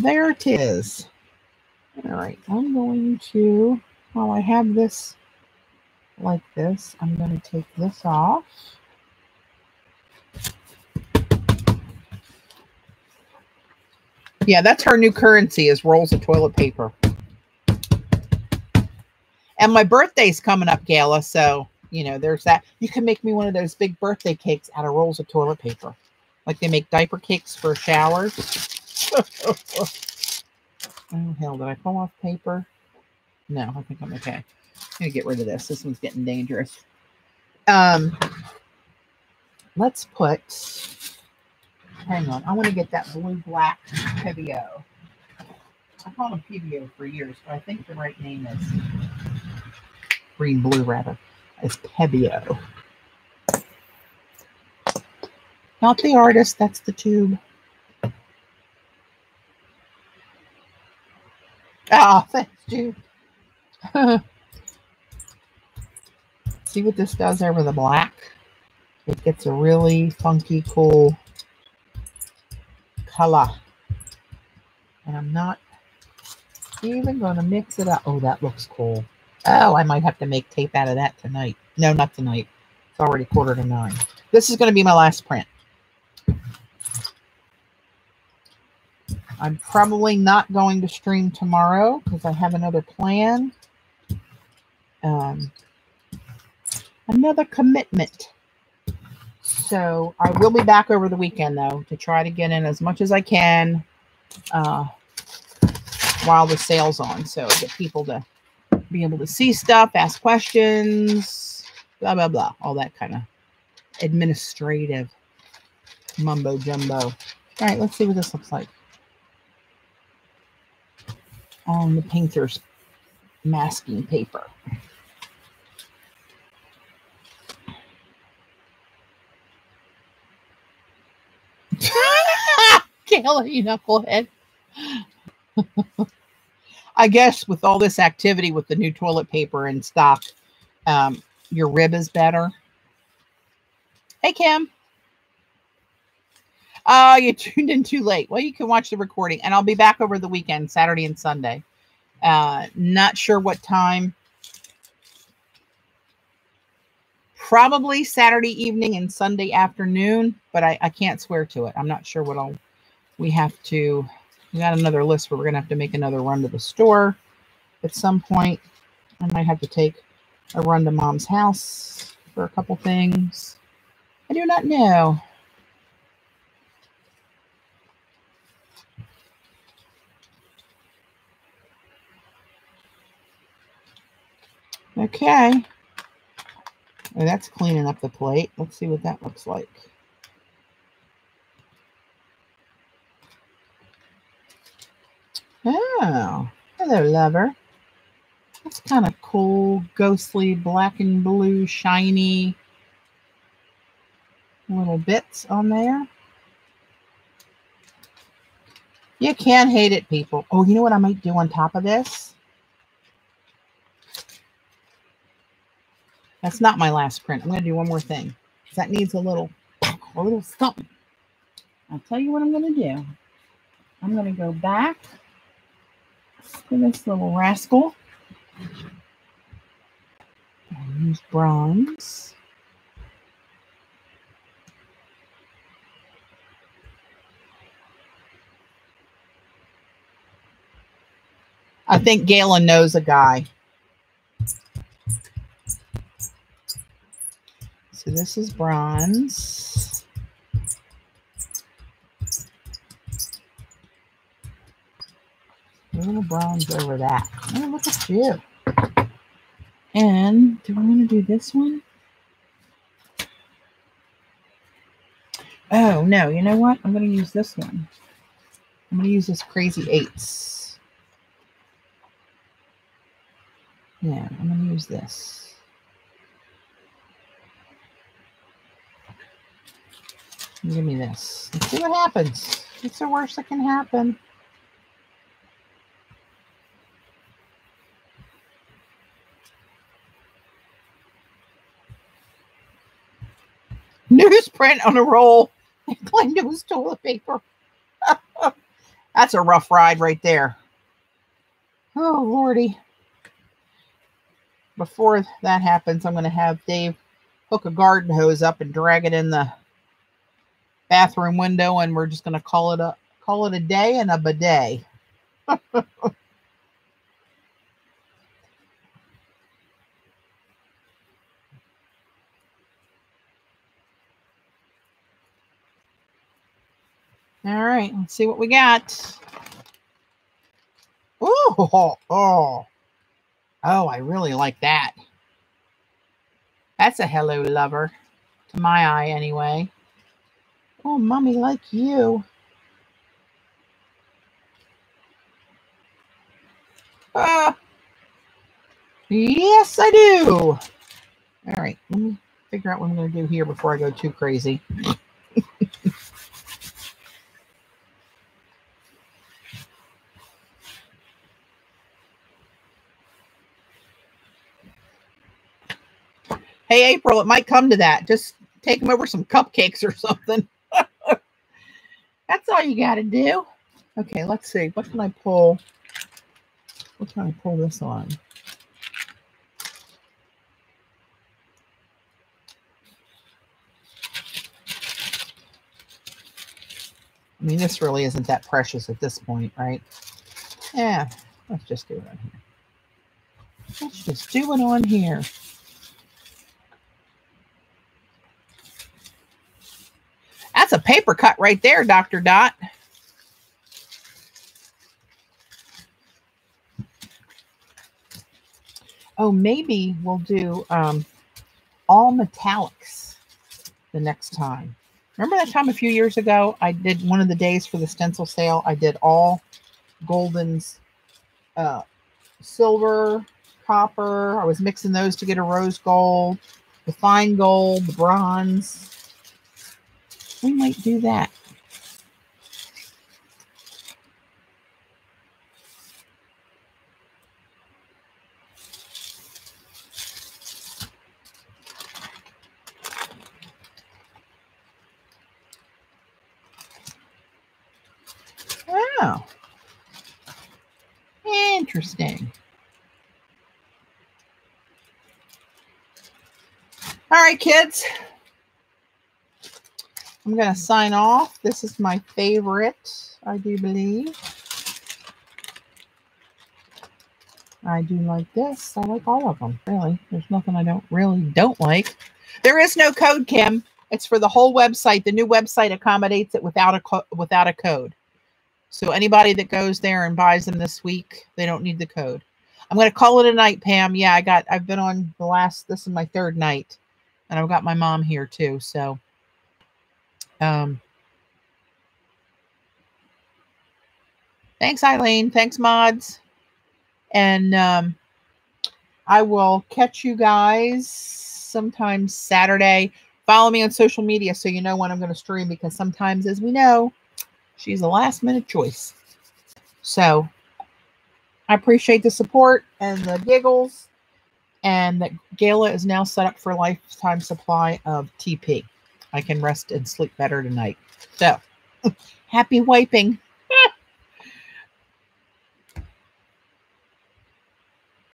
There it is. All right, I'm going to, while I have this like this, I'm going to take this off. Yeah, that's her new currency is rolls of toilet paper. And my birthday's coming up, Gala. So, you know, there's that. You can make me one of those big birthday cakes out of rolls of toilet paper. Like they make diaper cakes for showers. Oh, hell, did I pull off paper? No, I think I'm okay. I'm going to get rid of this. This one's getting dangerous. Um, let's put Hang on. I want to get that blue black Pebeo. I called him Pebeo for years, but I think the right name is green blue rather. Is Pebeo. Not the artist, that's the tube. Ah, oh, thanks, dude. See what this does over the black? It gets a really funky, cool color. And I'm not even going to mix it up. Oh, that looks cool. Oh, I might have to make tape out of that tonight. No, not tonight. It's already quarter to nine. This is going to be my last print. I'm probably not going to stream tomorrow because I have another plan. Um, another commitment. So I will be back over the weekend though to try to get in as much as I can uh, while the sale's on. So get people to be able to see stuff, ask questions, blah blah blah, all that kind of administrative mumbo jumbo. All right, let's see what this looks like on the painter's masking paper. Kayla, you knucklehead. I guess with all this activity with the new toilet paper in stock, um, your rib is better. Hey, Kim. Oh, you tuned in too late. Well, you can watch the recording, and I'll be back over the weekend, Saturday and Sunday. Uh, not sure what time. Probably Saturday evening and Sunday afternoon, but I, I can't swear to it. I'm not sure what I'll we have to, we got another list where we're going to have to make another run to the store at some point. I might have to take a run to mom's house for a couple things. I do not know. Okay. Oh, that's cleaning up the plate. Let's see what that looks like. Oh, hello, lover. That's kind of cool, ghostly, black and blue, shiny little bits on there. You can't hate it, people. Oh, you know what I might do on top of this? That's not my last print. I'm going to do one more thing. That needs a little, a little something. I'll tell you what I'm going to do. I'm going to go back to this little rascal. And use bronze. I think Galen knows a guy. This is bronze. a little bronze over that. Oh, look at you. And do I want to do this one? Oh, no. You know what? I'm going to use this one. I'm going to use this Crazy Eights. Yeah, I'm going to use this. Give me this. Let's see what happens. It's the worst that can happen? Newsprint on a roll and claimed it was toilet paper. That's a rough ride right there. Oh, Lordy. Before that happens, I'm going to have Dave hook a garden hose up and drag it in the bathroom window, and we're just going to call it a call it a day and a bidet. All right, let's see what we got. Oh, oh, oh, I really like that. That's a hello lover, to my eye anyway. Oh, mommy like you. Uh, yes, I do. All right, let me figure out what I'm going to do here before I go too crazy. Hey, April, it might come to that. Just take them over some cupcakes or something. That's all you got to do. Okay, let's see. What can I pull? What can I pull this on? I mean, this really isn't that precious at this point, right? Yeah, let's just do it on here. Let's just do it on here. That's a paper cut right there, Dr. Dot. Oh, maybe we'll do um, all metallics the next time. Remember that time a few years ago? I did one of the days for the stencil sale. I did all Goldens, uh, silver, copper. I was mixing those to get a rose gold, the fine gold, the bronze we might do that. Wow. Interesting. All right, kids. I'm going to sign off. This is my favorite, I do believe. I do like this. I like all of them, really. There's nothing I don't really don't like. There is no code, Kim. It's for the whole website. The new website accommodates it without a without a code. So anybody that goes there and buys them this week, they don't need the code. I'm going to call it a night, Pam. Yeah, I got I've been on the last this is my third night. And I've got my mom here too, so um, thanks, Eileen. Thanks, mods. And um, I will catch you guys sometime Saturday. Follow me on social media so you know when I'm going to stream because sometimes, as we know, she's a last minute choice. So I appreciate the support and the giggles, and that Gala is now set up for lifetime supply of TP. I can rest and sleep better tonight. So, happy wiping.